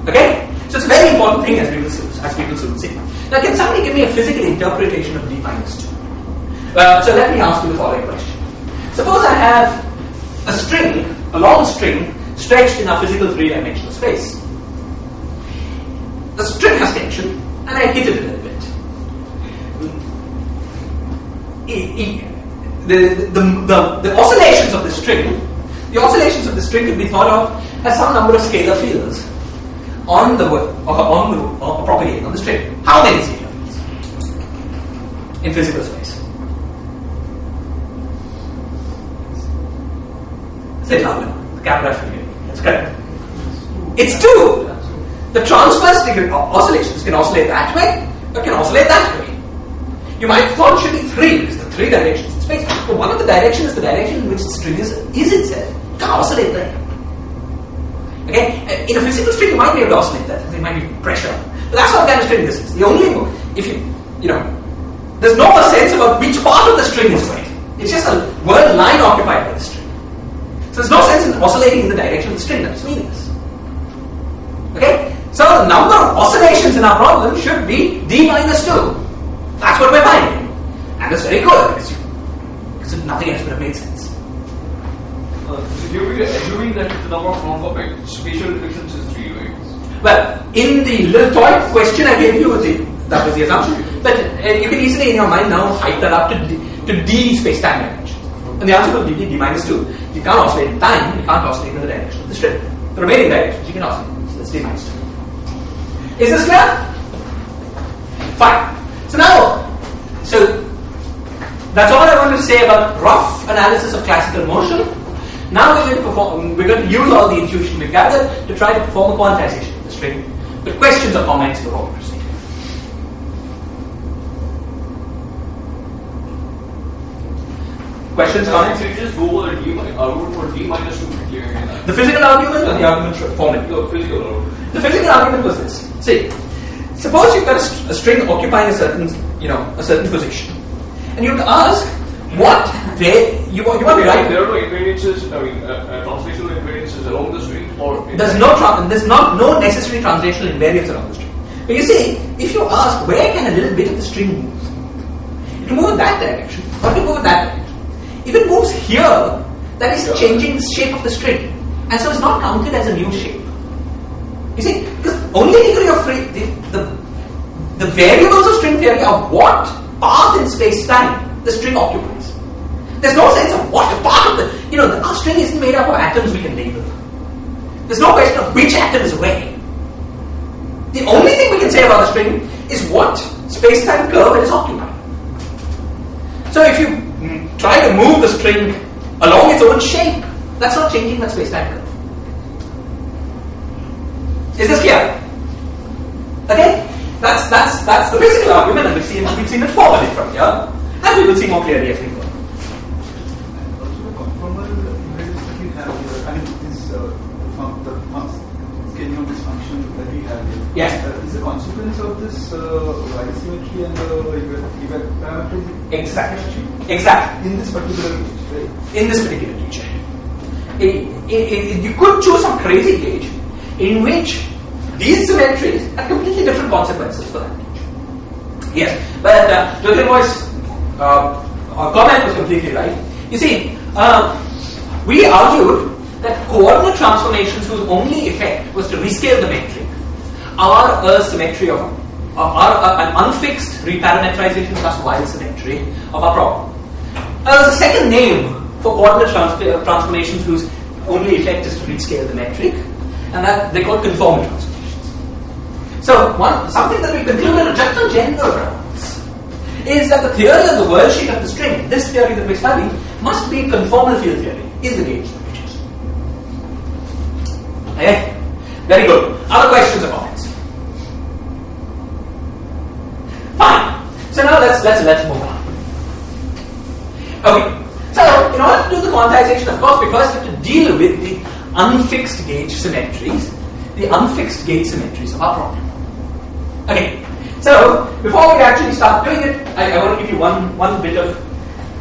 Okay? So it's a very important thing as people, as people soon see. Now, can somebody give me a physical interpretation of d minus 2? Uh, so let me ask you the following question. Suppose I have a string, a long string, stretched in a physical three-dimensional space. The string has tension, and I hit it a little bit. The, the, the, the oscillations of the string, the oscillations of the string can be thought of as some number of scalar fields on the on the uh, propagating on the string. How many fields in physical space? Say louder. The camera. That's correct. It's two. The transverse can, oscillations can oscillate that way, or can oscillate that way. You might thought it should be three, because the three directions in space. But one of the directions is the direction in which the string is, is itself. It can oscillate there. Okay? Uh, in a physical string, you might be able to oscillate that. There might be pressure. But that's not kind of string this is. The only, if you, you know, there's no sense about which part of the string is going. It's just a world line occupied by the string. So there's no sense in oscillating in the direction of the string. That's meaningless. Okay? So the number of oscillations in our problem should be d minus 2. That's what we're finding. And it's very good because nothing else would have made sense. Assuming, that the number of non-perfect spatial depictions is 3, right? Well, in the little toy question I gave you, the, that was the assumption. But uh, you can easily in your mind now hype that up to d, to d space-time dimension. And the answer will be d, minus 2. You can't oscillate in time, you can't oscillate in the direction of the string. The remaining directions you can oscillate. So that's d minus 2. Is this clear? Fine. So now, so that's all I wanted to say about rough analysis of classical motion. Now we're going to perform, we're going to use all the intuition we've gathered to try to perform a quantization of the string. But questions or comments before we proceed? Questions, comments? you just over the d uh, argument for d minus 2 clear The physical argument or the argument formally? the physical argument. The physical argument was this. See, suppose you've got a string occupying a certain, you know, a certain position, and you have to ask what they you. You to There are- There are no invariances, I mean, uh, uh, translational invariances along the string or. There's no tra- there's not no necessary translational invariance around the string. But you see, if you ask where can a little bit of the string move, it can move in that direction, or it can move in that direction. If it moves here, that is Yeah. changing the shape of the string, and so it's not counted as a new shape. You see, because only degree of free, the, the, the variables of string theory are what path in space-time the string occupies. There's no sense of what part of the, you know, the, our string isn't made up of atoms we can label. There's no question of which atom is where. The only thing we can say about the string is what space-time curve it is occupying. So if you try to move the string along its own shape, that's not changing that space-time curve. Is this clear? Okay? That's that's that's the physical argument, and we've seen we've seen it formally from here, and we will see more clearly as we go. Also, the conformal invariance that we have here, I mean, this uh, fun- the fun- scaling of this function that we have. Yes. Uh, is a consequence of this uh, Weyl symmetry and the event parameter Exactly. Exactly. in this particular case, right? In this particular gauge, I- I- I- you could choose some crazy gauge in which these symmetries are completely different consequences for that gauge. Yes, but uh, Jyotirmoy's uh, uh, comment was completely right. You see, uh, we argued that coordinate transformations whose only effect was to rescale the metric are a symmetry of uh, are a- an unfixed reparametrization plus wild symmetry of our problem. Uh, there's a second name for coordinate transformations whose only effect is to rescale the metric, and that they call conformal transformations. So, one something that we concluded just on general is that the theory of the world sheet of the string, this theory that we're studying, must be conformal field theory in the gauge that. Okay? Very good. Other questions or comments? Fine. So now let's let's let's move on. Okay. So in order to do the quantization, of course, we first have to deal with the unfixed gauge symmetries, the unfixed gauge symmetries of our problem. Okay. So before we actually start doing it, I, I want to give you one one bit of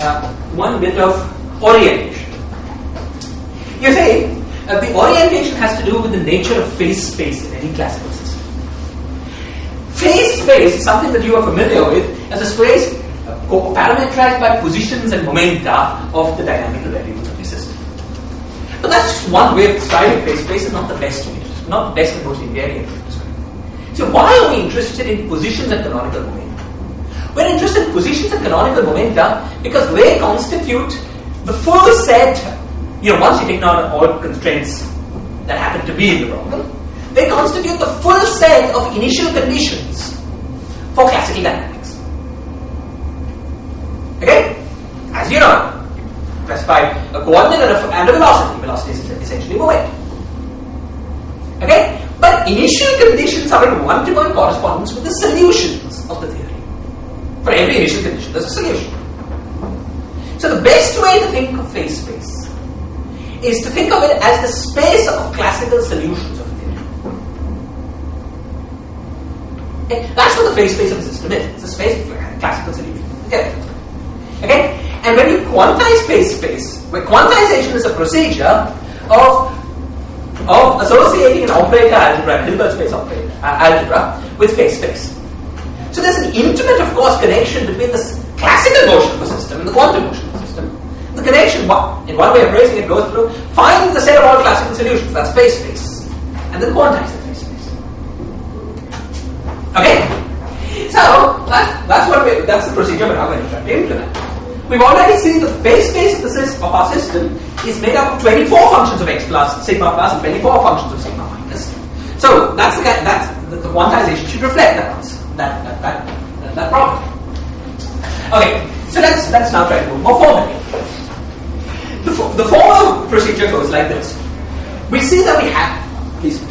uh, one bit of orientation. You see, uh, the orientation has to do with the nature of phase space in any classical system. Phase space is something that you are familiar with as a space uh, parameterized by positions and momenta of the dynamical variables of the system. But that's just one way of describing phase space and not the best way, not the best and most invariant way of describing it. So why are we interested in positions and canonical momenta? We're interested in positions and canonical momenta because they constitute the full set, you know, once you take down all constraints that happen to be in the problem, they constitute the full set of initial conditions for classical dynamics. Okay? As you know, specify a coordinate and a, and a velocity. Velocity is essentially momentum. Okay? But initial conditions are in one-to-one correspondence with the solutions of the theory. For every initial condition, there's a solution. So the best way to think of phase space is to think of it as the space of classical solutions of a theory. Okay? That's what the phase space of a system is. It's a space of classical solutions. Okay? Okay? And when you quantize phase space, where quantization is a procedure of of associating an operator algebra, Hilbert space operator uh, algebra, with phase space. So there's an intimate, of course, connection between the classical motion of a system and the quantum motion of a system. The connection, in one way of phrasing it, goes through find the set of all classical solutions, that's phase space, and then quantize the phase space. Okay? So that's that's what we, that's the procedure we're now going to implement. We've already seen that the phase space of, our system is made up of 24 functions of x plus sigma plus and 24 functions of sigma minus. So that's the that's the, the quantization should reflect that that that that, that, problem. Okay, so let's let's now try to move more formally. The, the formal procedure goes like this. We see that we have please.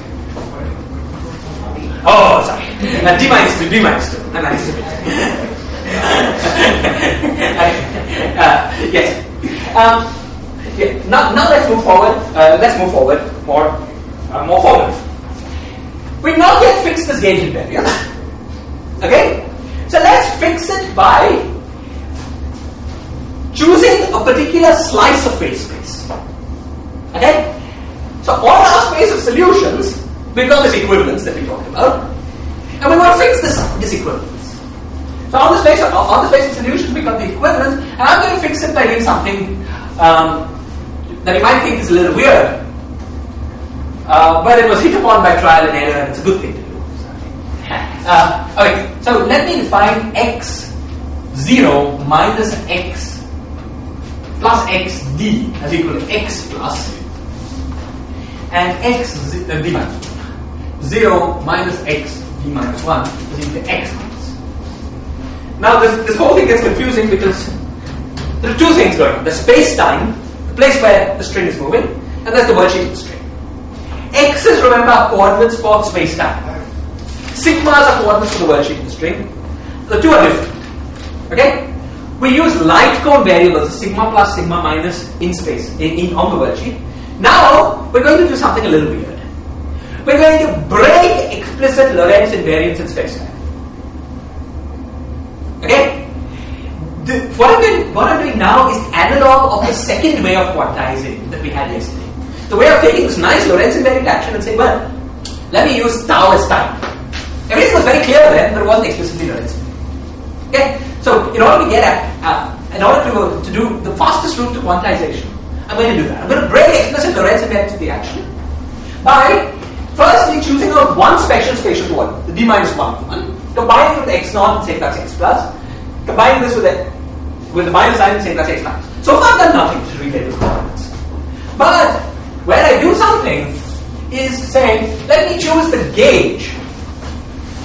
Oh, sorry. Uh, D minus two, D minus two. I'm nice uh, yes. Um, yeah. Now, now let's move forward. Uh, let's move forward more, uh, more forward. We've not yet fixed this gauge invariant. Okay. So let's fix it by choosing a particular slice of phase space. Okay. So all our space of solutions, we've got this equivalence that we talked about, and we want to fix this, this equivalence. So on the space of, on the space of solutions, we got the equivalence, and I'm going to fix it by doing something um, that you might think is a little weird, uh, but it was hit upon by trial and error, and it's a good thing to do. Uh, okay, so let me define x zero minus x plus xd as equal to x plus and x z- uh, d minus 0 minus x d minus 1 is equal to x. Now this, this whole thing gets confusing because there are two things going on. The space-time, the place where the string is moving, and there's the worldsheet of the string. X is, remember, coordinates for space-time. Sigmas are coordinates for the worldsheet of the string. The two are different. Okay? We use light cone variables, sigma plus, sigma minus in space, in, in on the worldsheet. Now, we're going to do something a little weird. We're going to break explicit Lorentz invariance in space-time. Okay? The, what, I'm doing, what I'm doing now is analog of the second way of quantizing that we had yesterday. The way of taking this nice Lorentz invariant action and saying, well, let me use tau as time. Everything was very clear then, but it wasn't explicitly Lorentz. Okay? So in order to get at, uh, in order to, to do the fastest route to quantization, I'm going to do that. I'm going to break explicit Lorentz invariant to the action by firstly choosing out one special spatial coordinate, the d minus 1, 1 Combining with x naught and say that's x plus, Combining this with the with the minus sign and say that's x minus. So far, I've done nothing to relate the coordinates. But where I do something is saying, let me choose the gauge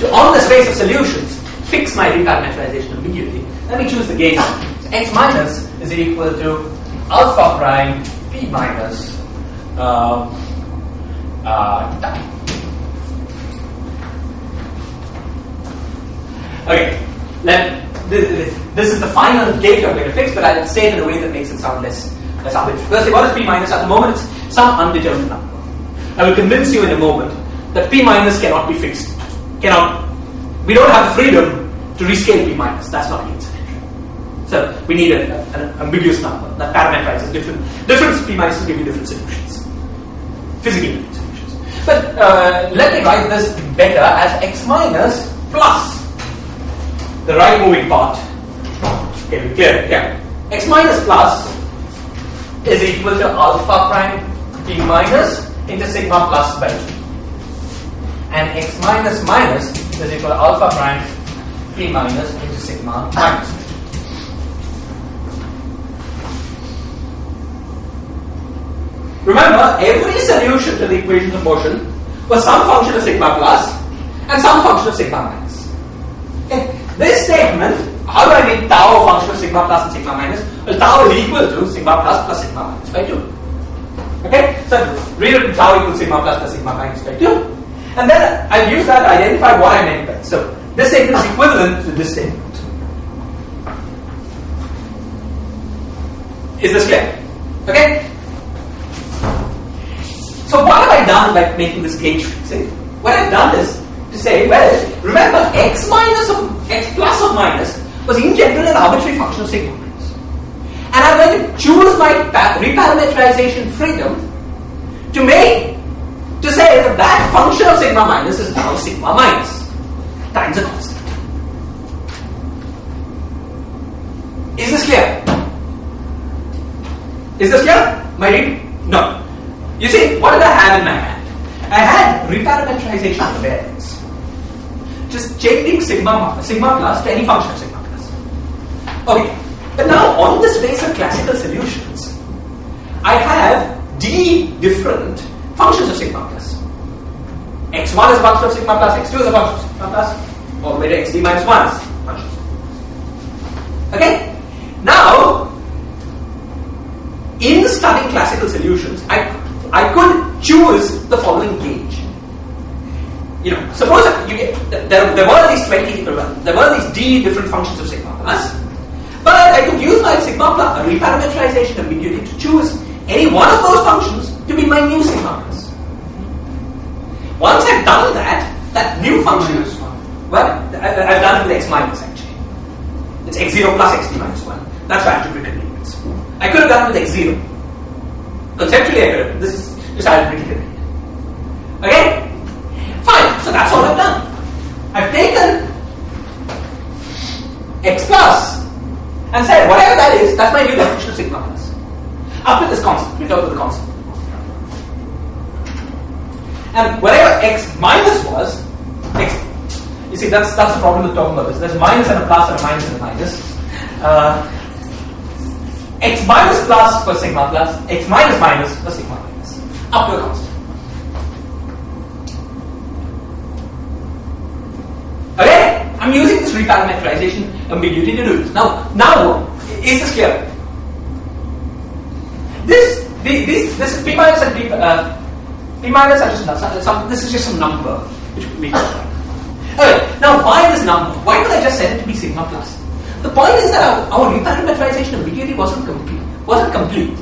to, on the space of solutions, fix my reparametrization immediately. Let me choose the gauge. So x minus is equal to alpha prime p minus uh, uh, Okay, then this, this is the final gauge I'm going to fix, but I'll say it in a way that makes it sound less, less arbitrary. Firstly, what is p minus? At the moment, it's some undetermined number. I will convince you in a moment that p minus cannot be fixed. Cannot. We don't have freedom to rescale p minus. That's not the incident. So we need a, an ambiguous number that parameterizes different different p minuses give you different solutions, physically different solutions. But uh, let me write this better as x minus plus the right moving part. Okay, we clear. Yeah. X minus plus is equal to alpha prime p minus into sigma plus by 2. And x minus minus is equal to alpha prime p minus into sigma minus. Remember, every solution to the equation of motion was some function of sigma plus and some function of sigma minus. Okay. This statement, how do I make tau a function of sigma plus and sigma minus? Well, tau is equal to sigma plus plus sigma minus by 2. Okay, so read tau equals sigma plus plus sigma minus by 2. And then I'll use that to identify what I meant by. So this statement is equivalent to this statement. Is this clear? Okay? So what have I done by making this gauge fixing? What I've done is to say, well, remember x minus of x plus of minus was in general an arbitrary function of sigma minus. And I'm going to choose my reparametrization freedom to make to say that that function of sigma minus is now sigma minus times a constant. Is this clear? Is this clear? My read? No. You see, what did I have in my hand? I had reparametrization of variance. Just changing sigma sigma plus to any function of sigma plus. Okay. But now on this space of classical solutions, I have d different functions of sigma plus. x1 is a function of sigma plus, x2 is a function of sigma plus, or maybe xd minus 1 is a function of sigma. Okay? Now, in studying classical solutions, I, I could choose the following gauge. You know, suppose you get, there, there were these 20, there were these d different functions of sigma plus, but I could use my sigma plus reparametrization immediately to choose any one of those functions to be my new sigma plus. Once I've done that, that new function is well, I, I've done it with x minus actually. It's x0 plus xd minus 1. That's algebraic convenience. I could have done it with x0. Conceptually, I could have. This is just algebraic convenient. Okay? That's all I've done. I've taken x plus and said whatever that is, that's my new definition of sigma plus. Up to this constant, we talk with the constant. And whatever x minus was, x. You see, that's that's the problem with talking about this. There's minus and a plus and a minus and a minus. Uh, x minus plus for sigma plus, x minus minus for sigma minus. Up to a constant. I'm using this reparameterization ambiguity to do this. Now, now, is this clear? This, the, this, this is p minus and p, uh, p minus are just some, some, this is just some number which we make. Okay, now why this number? Why would I just set it to be sigma plus? The point is that our, our reparameterization ambiguity wasn't complete. Wasn't complete.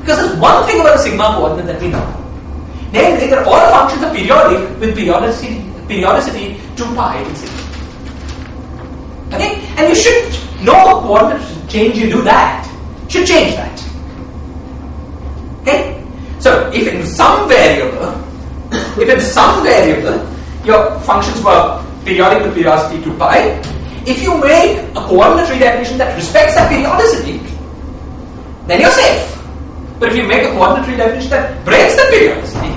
Because there's one thing about the sigma coordinate that we know. Namely, that all functions are periodic with periodicity, periodicity 2 pi in sigma. Okay? And you should know coordinate change you do that. Should change that. Okay? So if in some variable, if in some variable your functions were periodic with periodicity 2 pi, if you make a coordinate redefinition that respects that periodicity, then you're safe. But if you make a coordinate redefinition that breaks the periodicity,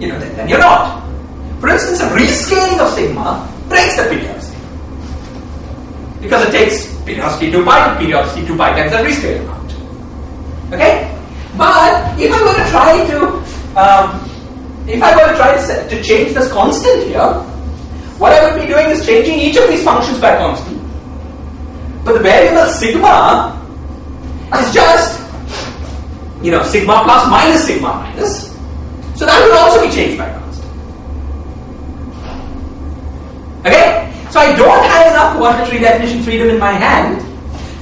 you know, then, then you're not. For instance, a rescaling of sigma breaks the periodicity. Because it takes periodicity 2 pi to periodicity 2 pi times the rescaling amount. Okay? But if I were to try to, um, if I were to try to, set, to change this constant here, what I would be doing is changing each of these functions by constant. But the variable sigma is just, you know, sigma plus minus sigma minus. So that would also be changed by constant. Okay? I don't have enough coordinate definition freedom in my hand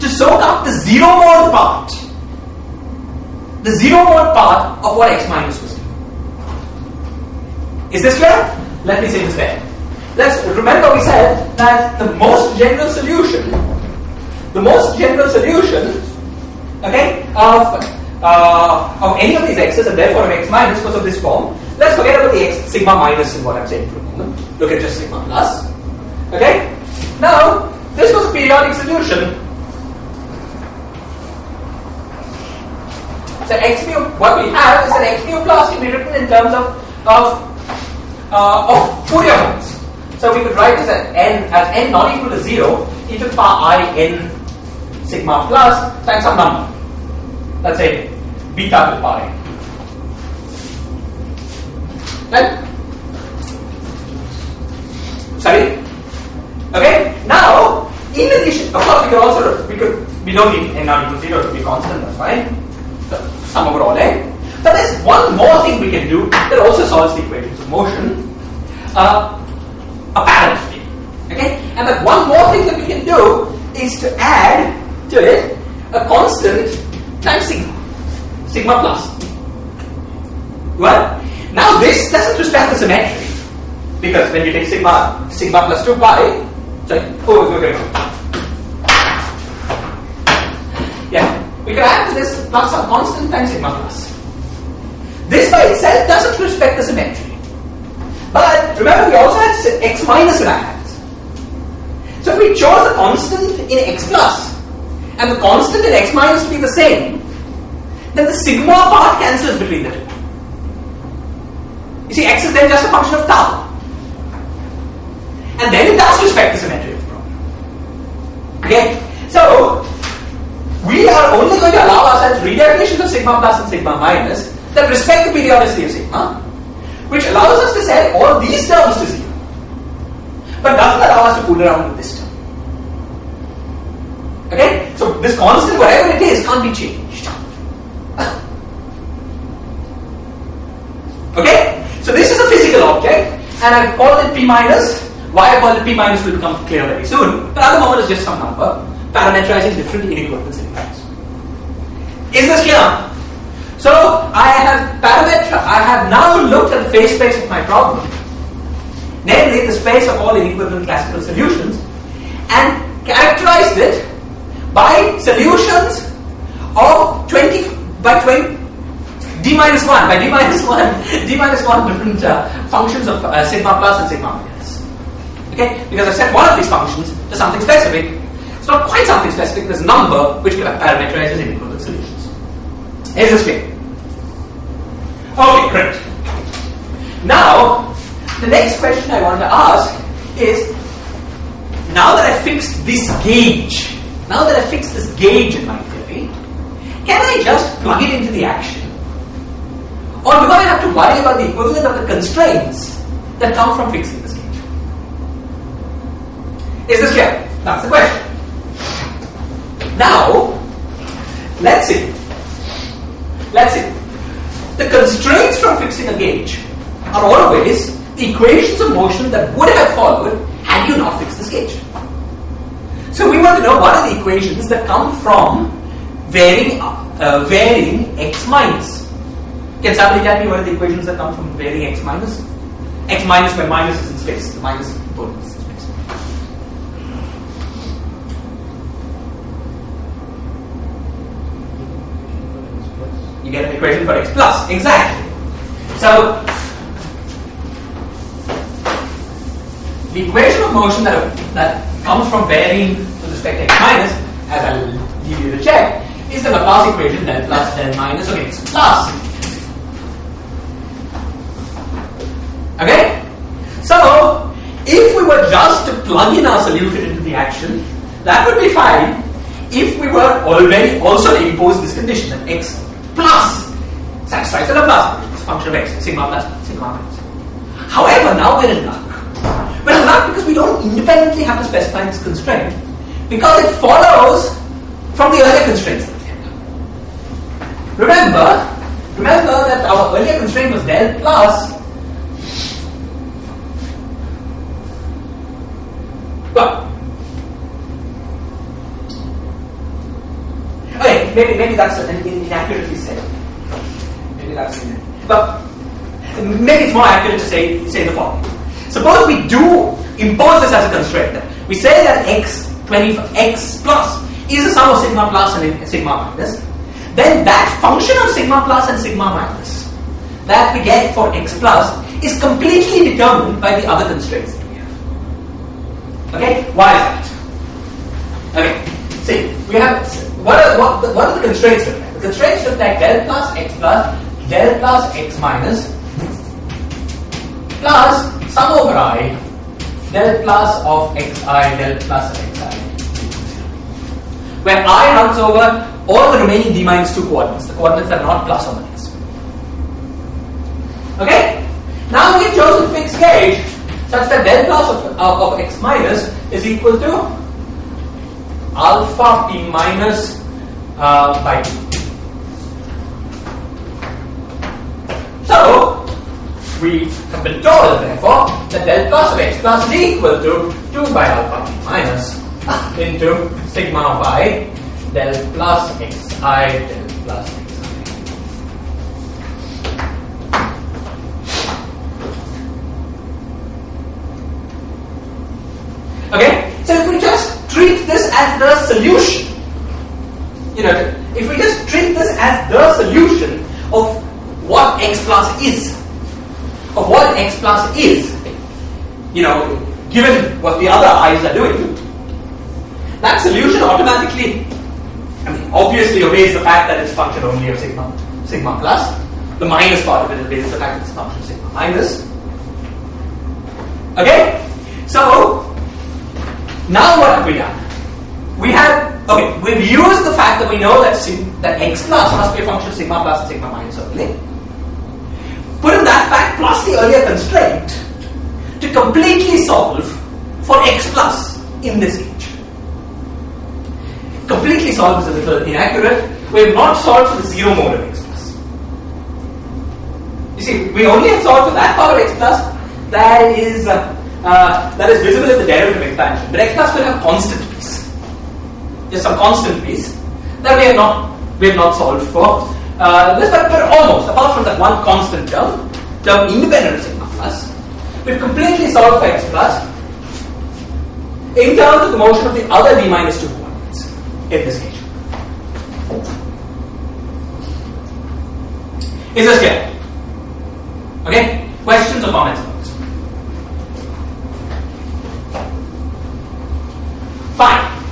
to soak up the zero mode part. The zero mode part of what x minus was doing. Is this clear? Let me say this better. Let's remember we said that the most general solution, the most general solution, okay, of uh, of any of these x's and therefore of x minus was of this form. Let's forget about the x sigma minus in what I'm saying for a moment. Look at just sigma plus. Okay? Now, this was a periodic solution. So x mu, what we have is that x mu plus can be written in terms of of uh, of Fourier modes. So we could write this as n as n not equal to zero e to the power i n sigma plus times some number. Let's say beta to the power n. Right? Sorry? Okay? Now, in addition, of course, we could also, we could, we don't need n not equal to zero to be constant, that's fine. So, sum over all n. But there's one more thing we can do that also solves the equations of motion. Uh, apparently. Okay? And that one more thing that we can do is to add to it a constant times sigma. Sigma plus. Well, now this doesn't respect the symmetry. Because when you take sigma, sigma plus 2 pi, sorry, oh, okay, okay. Yeah, we can add this plus some constant times sigma plus. This by itself doesn't respect the symmetry. But remember, we also had x minus in our hands. So if we chose a constant in x plus and the constant in x minus to be the same, then the sigma part cancels between the two. You see, x is then just a function of tau. And then it does respect the symmetry. Okay? So, we are only going to allow ourselves redefinitions of sigma plus and sigma minus that respect the periodicity of sigma, which allows us to set all these terms to zero, but doesn't allow us to fool around with this term. Okay? So this constant, whatever it is, can't be changed. okay? So this is a physical object, and I've called it P minus. Why I P minus will become clear very soon. But at the moment it's just some number, parameterizing different inequivalent solutions. Is this clear? So I have parameter. I have now looked at the phase space of my problem, namely the space of all inequivalent classical solutions, and characterized it by solutions of 20 by 20 d minus 1 by d minus 1 d minus 1 different uh, functions of uh, sigma plus and sigma. Okay, because I've set one of these functions to something specific. It's not quite something specific. There's a number which parameterizes inequivalent solutions. Is this clear? Okay, great. Now, the next question I want to ask is now that I fixed this gauge, now that I fixed this gauge in my theory, can I just plug it into the action? Or do I have to worry about the equivalent of the constraints that come from fixing? Is this clear? That's the question. Now, let's see. Let's see. The constraints from fixing a gauge are always the equations of motion that would have followed had you not fixed this gauge. So we want to know what are the equations that come from varying, uh, varying x minus. Can somebody tell me what are the equations that come from varying x minus? x minus where minus is in space, the minus component is in space. You get an equation for x plus, exactly. So the equation of motion that, that comes from varying with respect to x minus, as I'll leave you to check, is the Laplace equation del plus del minus of x plus. Okay? So, if we were just to plug in our solution into the action, that would be fine if we were already also to impose this condition that x plus satisfies the Laplace equation, it's a function of x, sigma plus, sigma minus. However, now we're in luck. We're in luck because we don't independently have to specify this constraint because it follows from the earlier constraints that we. Remember, remember that our earlier constraint was del plus But okay, maybe maybe that's an inaccurately said. Maybe that's inaccurate. But maybe it's more accurate to say say the following. Suppose we do impose this as a constraint. We say that x 20 x plus is a sum of sigma plus and sigma minus. Then that function of sigma plus and sigma minus that we get for x plus is completely determined by the other constraints. That we have. Okay, why is that? Okay, see, we have what are what, what are the constraints look? The constraints look like del plus x plus del plus x minus plus sum over i del plus of xi del plus xi, where i runs over all the remaining d minus two coordinates, the coordinates that are not plus or minus. Okay, now we've chosen fixed gauge such that del plus of, uh, of x minus is equal to alpha p minus uh, by 2. So, we have been told therefore that del plus of x plus is equal to 2 by alpha p minus into sigma of i del plus xi del plus xi. Okay? So if we just treat this the solution, you know, if we just treat this as the solution of what x plus is, of what x plus is, you know, given what the other i's are doing, that solution automatically, I mean, obviously obeys the fact that it's function only of sigma, sigma plus. The minus part of it obeys the fact that it's function of sigma minus. Okay? So, now what have we done? We have, okay, we've used the fact that we know that, that x plus must be a function of sigma plus and sigma minus of only. Put in that fact plus the earlier constraint to completely solve for x plus in this case. Completely solve is a little inaccurate. We have not solved for the zero mode of x plus. You see, we only have solved for that part of x plus that is uh, uh, that is visible in the derivative expansion. But x plus will have constant. Just a constant piece that we have not we have not solved for. Uh, this, but, but almost, apart from that one constant term, term independent of sigma plus, we've completely solved for x plus in terms of the motion of the other d minus 2 coordinates in this case. Is this clear? Okay? Questions or comments? Fine.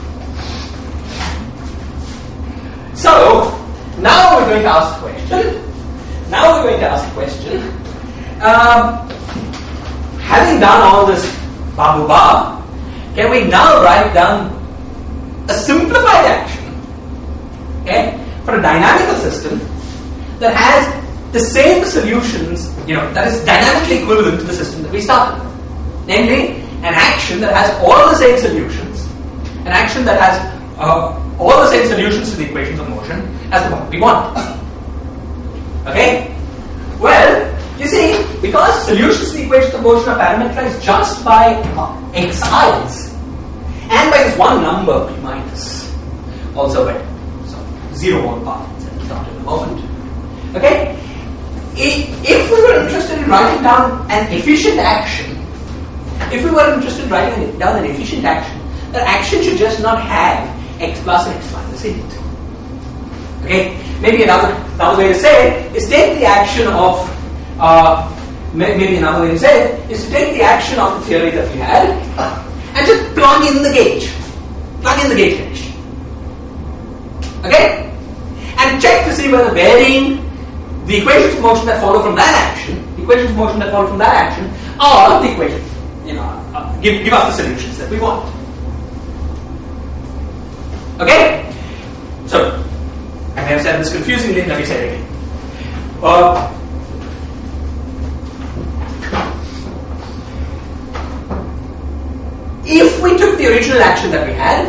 So, now we're going to ask a question. Now we're going to ask a question. Um, having done all this babu ba, can we now write down a simplified action okay, for a dynamical system that has the same solutions, you know, that is dynamically equivalent to the system that we started with. Namely, an action that has all the same solutions, an action that has uh, all the same solutions to the equations of motion as the one we want. Okay? Well, you see, because solutions to the equations of motion are parameterized just by uh, xi's and by this one number p minus, also by some zero mode part, not in a moment. Okay? If we were interested in writing down an efficient action, if we were interested in writing down an efficient action, that action should just not have x plus and x minus in it. Okay? Maybe another, another way to say it is take the action of, uh, maybe another way to say it is to take the action of the theory that we had and just plug in the gauge. Plug in the gauge condition. Okay? And check to see whether varying the equations of motion that follow from that action, the equations of motion that follow from that action, are the equations, you know, uh, give, give us the solutions that we want. Okay? So, I may have said this confusingly, let me say it again. Uh, if we took the original action that we had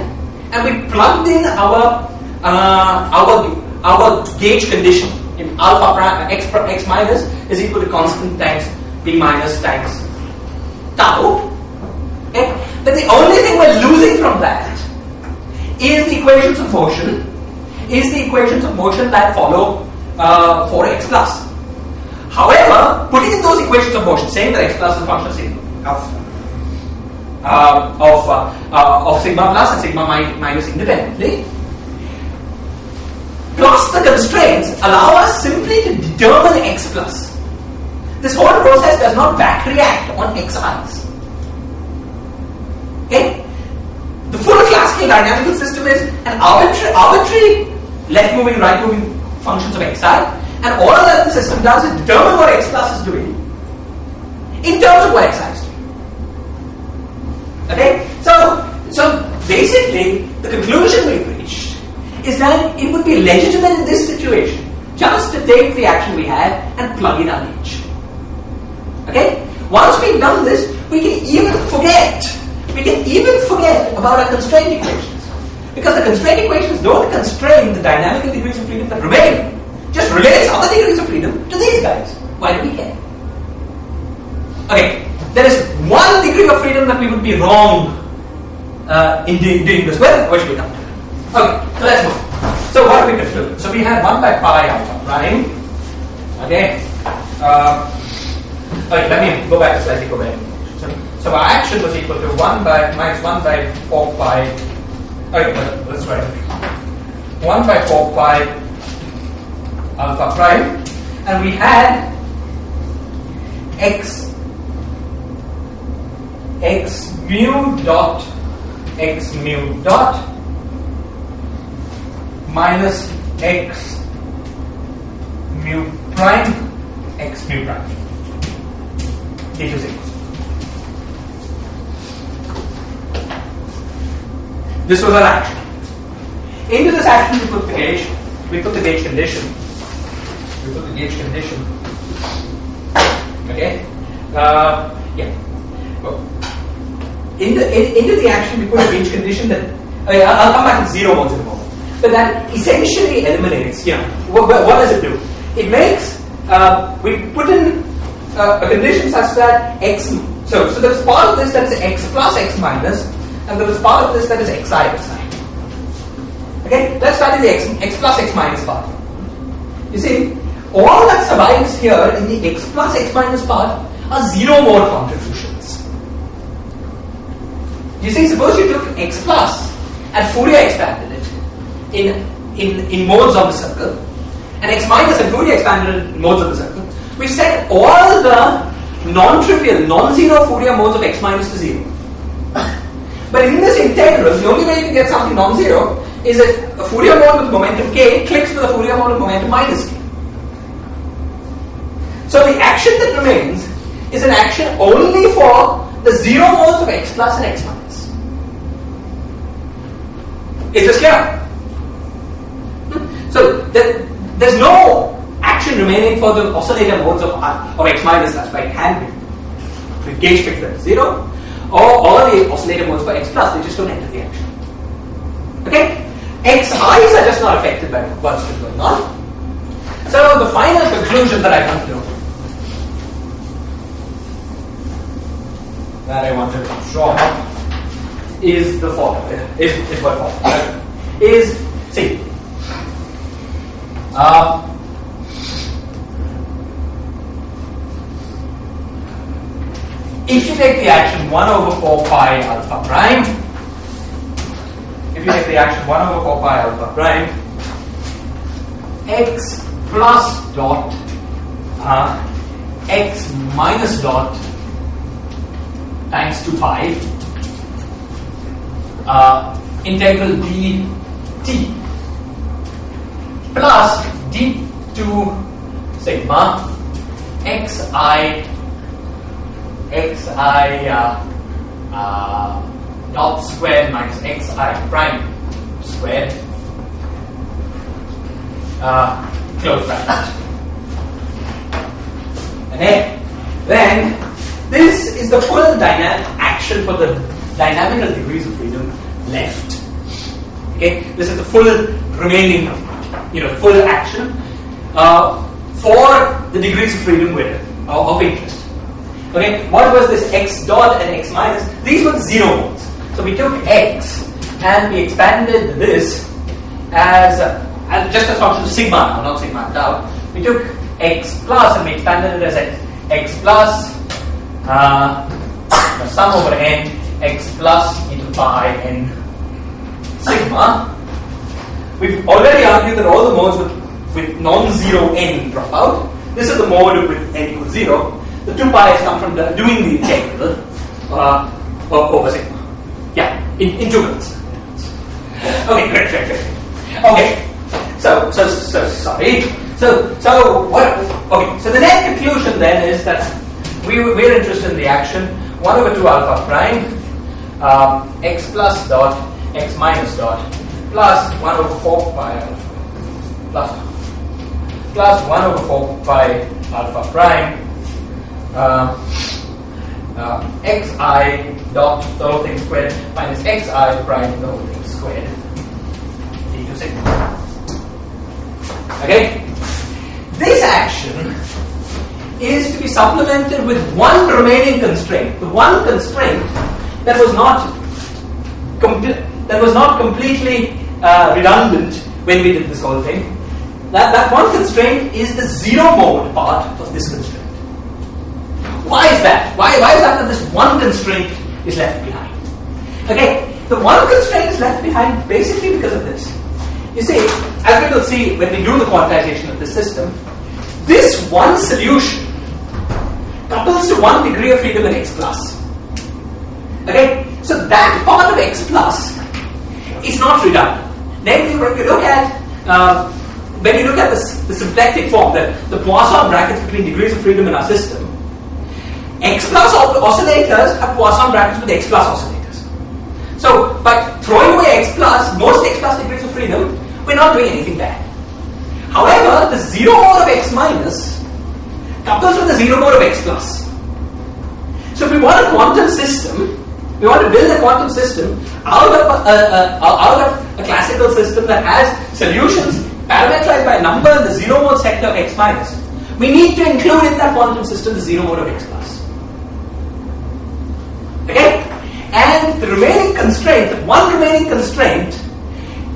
and we plugged in our uh, our our gauge condition in alpha prime x, x minus is equal to constant times p minus times tau. Okay? Then the only thing we're losing from that is the equations of motion, is the equations of motion that follow uh, for x plus. However, putting in those equations of motion, saying that x plus is a function of sigma, of, uh, of, uh, uh, of sigma plus and sigma mi- minus independently, plus the constraints allow us simply to determine x plus. This whole process does not back react on xi's. Okay? The full classical dynamical system is an arbitrary, arbitrary left moving, right moving functions of xi, and all that the system does is determine what x plus is doing in terms of what xi is doing. Okay? So, so basically, the conclusion we've reached is that it would be legitimate in this situation just to take the action we had and plug in our gauge. Okay? Once we've done this, we can even forget. We can even forget about our constraint equations. Because the constraint equations don't constrain the dynamical degrees of freedom that remain. Just relates other degrees of freedom to these guys. Why do we care? Okay, there is one degree of freedom that we would be wrong uh, in doing, this with, which we to. Okay, so let's move. So what we to do? So we have 1 by pi alpha prime. Okay. Uh, okay, let me go back to slightly, go back. So, our action was equal to 1 by minus 1 by 4 pi. Okay, let- let's 1 by 4 pi alpha prime. And we had x x mu dot x mu dot minus x mu prime x mu prime equals zero. This was our action. Into this action we put the gauge, we put the gauge condition. We put the gauge condition. Okay? Uh, yeah. In the, in, into the action we put a gauge condition that uh, I'll come back to zero modes in a moment. But that essentially eliminates, you know, what, what what does it do? It makes, uh, we put in uh, a condition such that x, so, so there's part of this that is x plus x minus, and there is part of this that is xi xi. Okay, let's start in the x, x plus x minus part. You see, all that survives here in the x plus x minus part are zero mode contributions. You see, suppose you took x plus and Fourier expanded it in, in, in modes of the circle, and x minus and Fourier expanded in modes of the circle. We set all the non-trivial, non-zero Fourier modes of x minus to zero. But in this integral, the only way you can get something non-zero is if a Fourier mode with momentum k clicks with a Fourier mode with momentum minus k. So the action that remains is an action only for the zero modes of x plus and x minus. Is this clear? Hmm? So there, there's no action remaining for the oscillator modes of, of x minus, that's can be. We gauge fix at zero. Or all the oscillator modes for x plus, they just don't enter the action. Okay? Xi's are just not affected by what's going on. So the final conclusion that I want to that I want to draw is the following. Is, is what following. Is see. Uh, if you take the action 1 over 4 pi alpha prime, if you take the action 1 over 4 pi alpha prime, x plus dot uh, x minus dot times 2 pi uh, integral dt plus d2 sigma xi xi uh, uh, dot squared minus xi prime squared uh, close bracket. Okay, then this is the full dynamic action for the dynamical degrees of freedom left. Okay, this is the full remaining, you know, full action uh, for the degrees of freedom with of, of interest. Okay, what was this x dot and x minus? These were zero modes. So we took x and we expanded this as, as just a function of sigma now, not sigma tau. We took x plus and we expanded it as x, x plus uh, the sum over n x plus into pi n sigma. We've already argued that all the modes with, with non-zero n drop out. This is the mode with n equals zero. The two pi's come from the, doing the integral uh, over sigma. Yeah, in, in two minutes. Okay, great, great, great. Okay, so, so, so, sorry. So, so what? Okay, so the net conclusion then is that we we're interested in the action one over two alpha prime um, x plus dot x minus dot plus one over four pi alpha plus plus one over four pi alpha prime uh, uh, xi dot the whole thing squared minus xi prime the whole thing squared d2 sigma. Okay? This action is to be supplemented with one remaining constraint. The one constraint that was not that was not completely uh, redundant when we did this whole thing. That, that one constraint is the zero mode part of this constraint. Why is that? Why, why is that that this one constraint is left behind? Okay, the one constraint is left behind basically because of this. You see, as we will see when we do the quantization of the system, this one solution couples to one degree of freedom in x plus. Okay, so that part of x plus is not redundant. Namely, when you look at uh, when you look at the symplectic form, the, the Poisson brackets between degrees of freedom in our system, x plus oscillators have Poisson brackets with x plus oscillators. So by throwing away x plus, most x plus degrees of freedom, we're not doing anything bad. However, the zero mode of x minus couples with the zero mode of x plus. So if we want a quantum system, we want to build a quantum system out of a, uh, uh, out of a classical system that has solutions parameterized by a number in the zero mode sector of x minus. We need to include in that quantum system the zero mode of x plus. Okay? And the remaining constraint, one remaining constraint,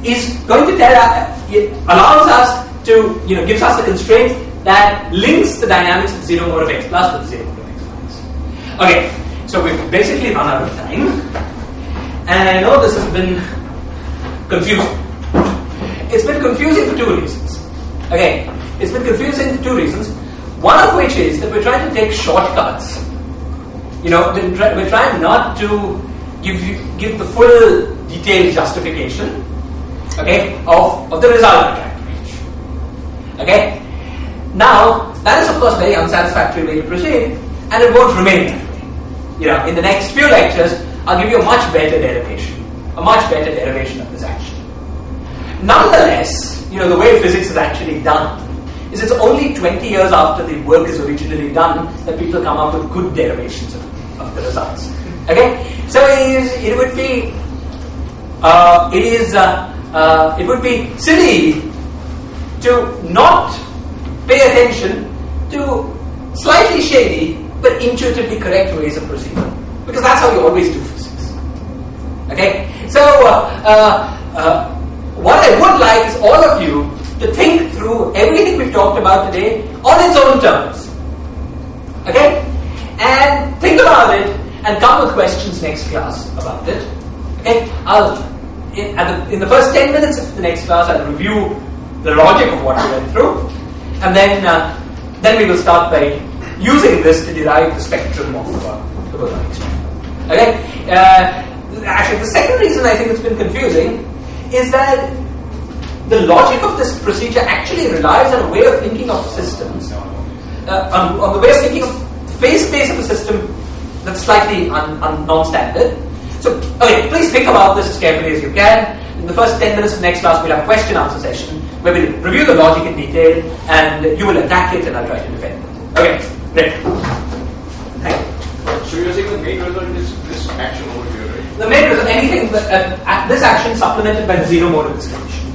is going to tell us, it allows us to, you know, gives us the constraint that links the dynamics of zero mode of x plus with zero mode of x minus. Okay, so we've basically run out of time. And I know this has been confusing. It's been confusing for two reasons. Okay, it's been confusing for two reasons. One of which is that we're trying to take shortcuts. You know, we're, trying not to give you, give the full detailed justification, okay, of, of the result we're trying to reach. Okay, now, that is of course very unsatisfactory way to proceed, and it won't remain that way. You know, in the next few lectures, I'll give you a much better derivation, a much better derivation of this action. Nonetheless, you know, the way physics is actually done is it's only 20 years after the work is originally done that people come up with good derivations of, of the results. Okay, so it, is, it would be uh, it is uh, uh, it would be silly to not pay attention to slightly shady but intuitively correct ways of proceeding because that's how you always do physics. Okay, so uh, uh, uh, what I would like is all of you to think through everything we've talked about today on its own terms. Okay, and think about it. And come with questions next class about it. Okay, I'll in, the, in the first ten minutes of the next class I'll review the logic of what we went through, and then uh, then we will start by using this to derive the spectrum of uh, the bosonic spectrum. Okay, uh, actually the second reason I think it's been confusing is that the logic of this procedure actually relies on a way of thinking of systems, uh, on, on the way of thinking of phase space of a system that's slightly un, un, non-standard. So, okay, please think about this as carefully as you can. In the first 10 minutes of the next class, we'll have a question answer session where we'll review the logic in detail and you will attack it and I'll try to defend it. Okay, great. Thank you. So you're saying the main result is this action over here, right? The main result, anything, but, uh, this action supplemented by the zero mode of this condition.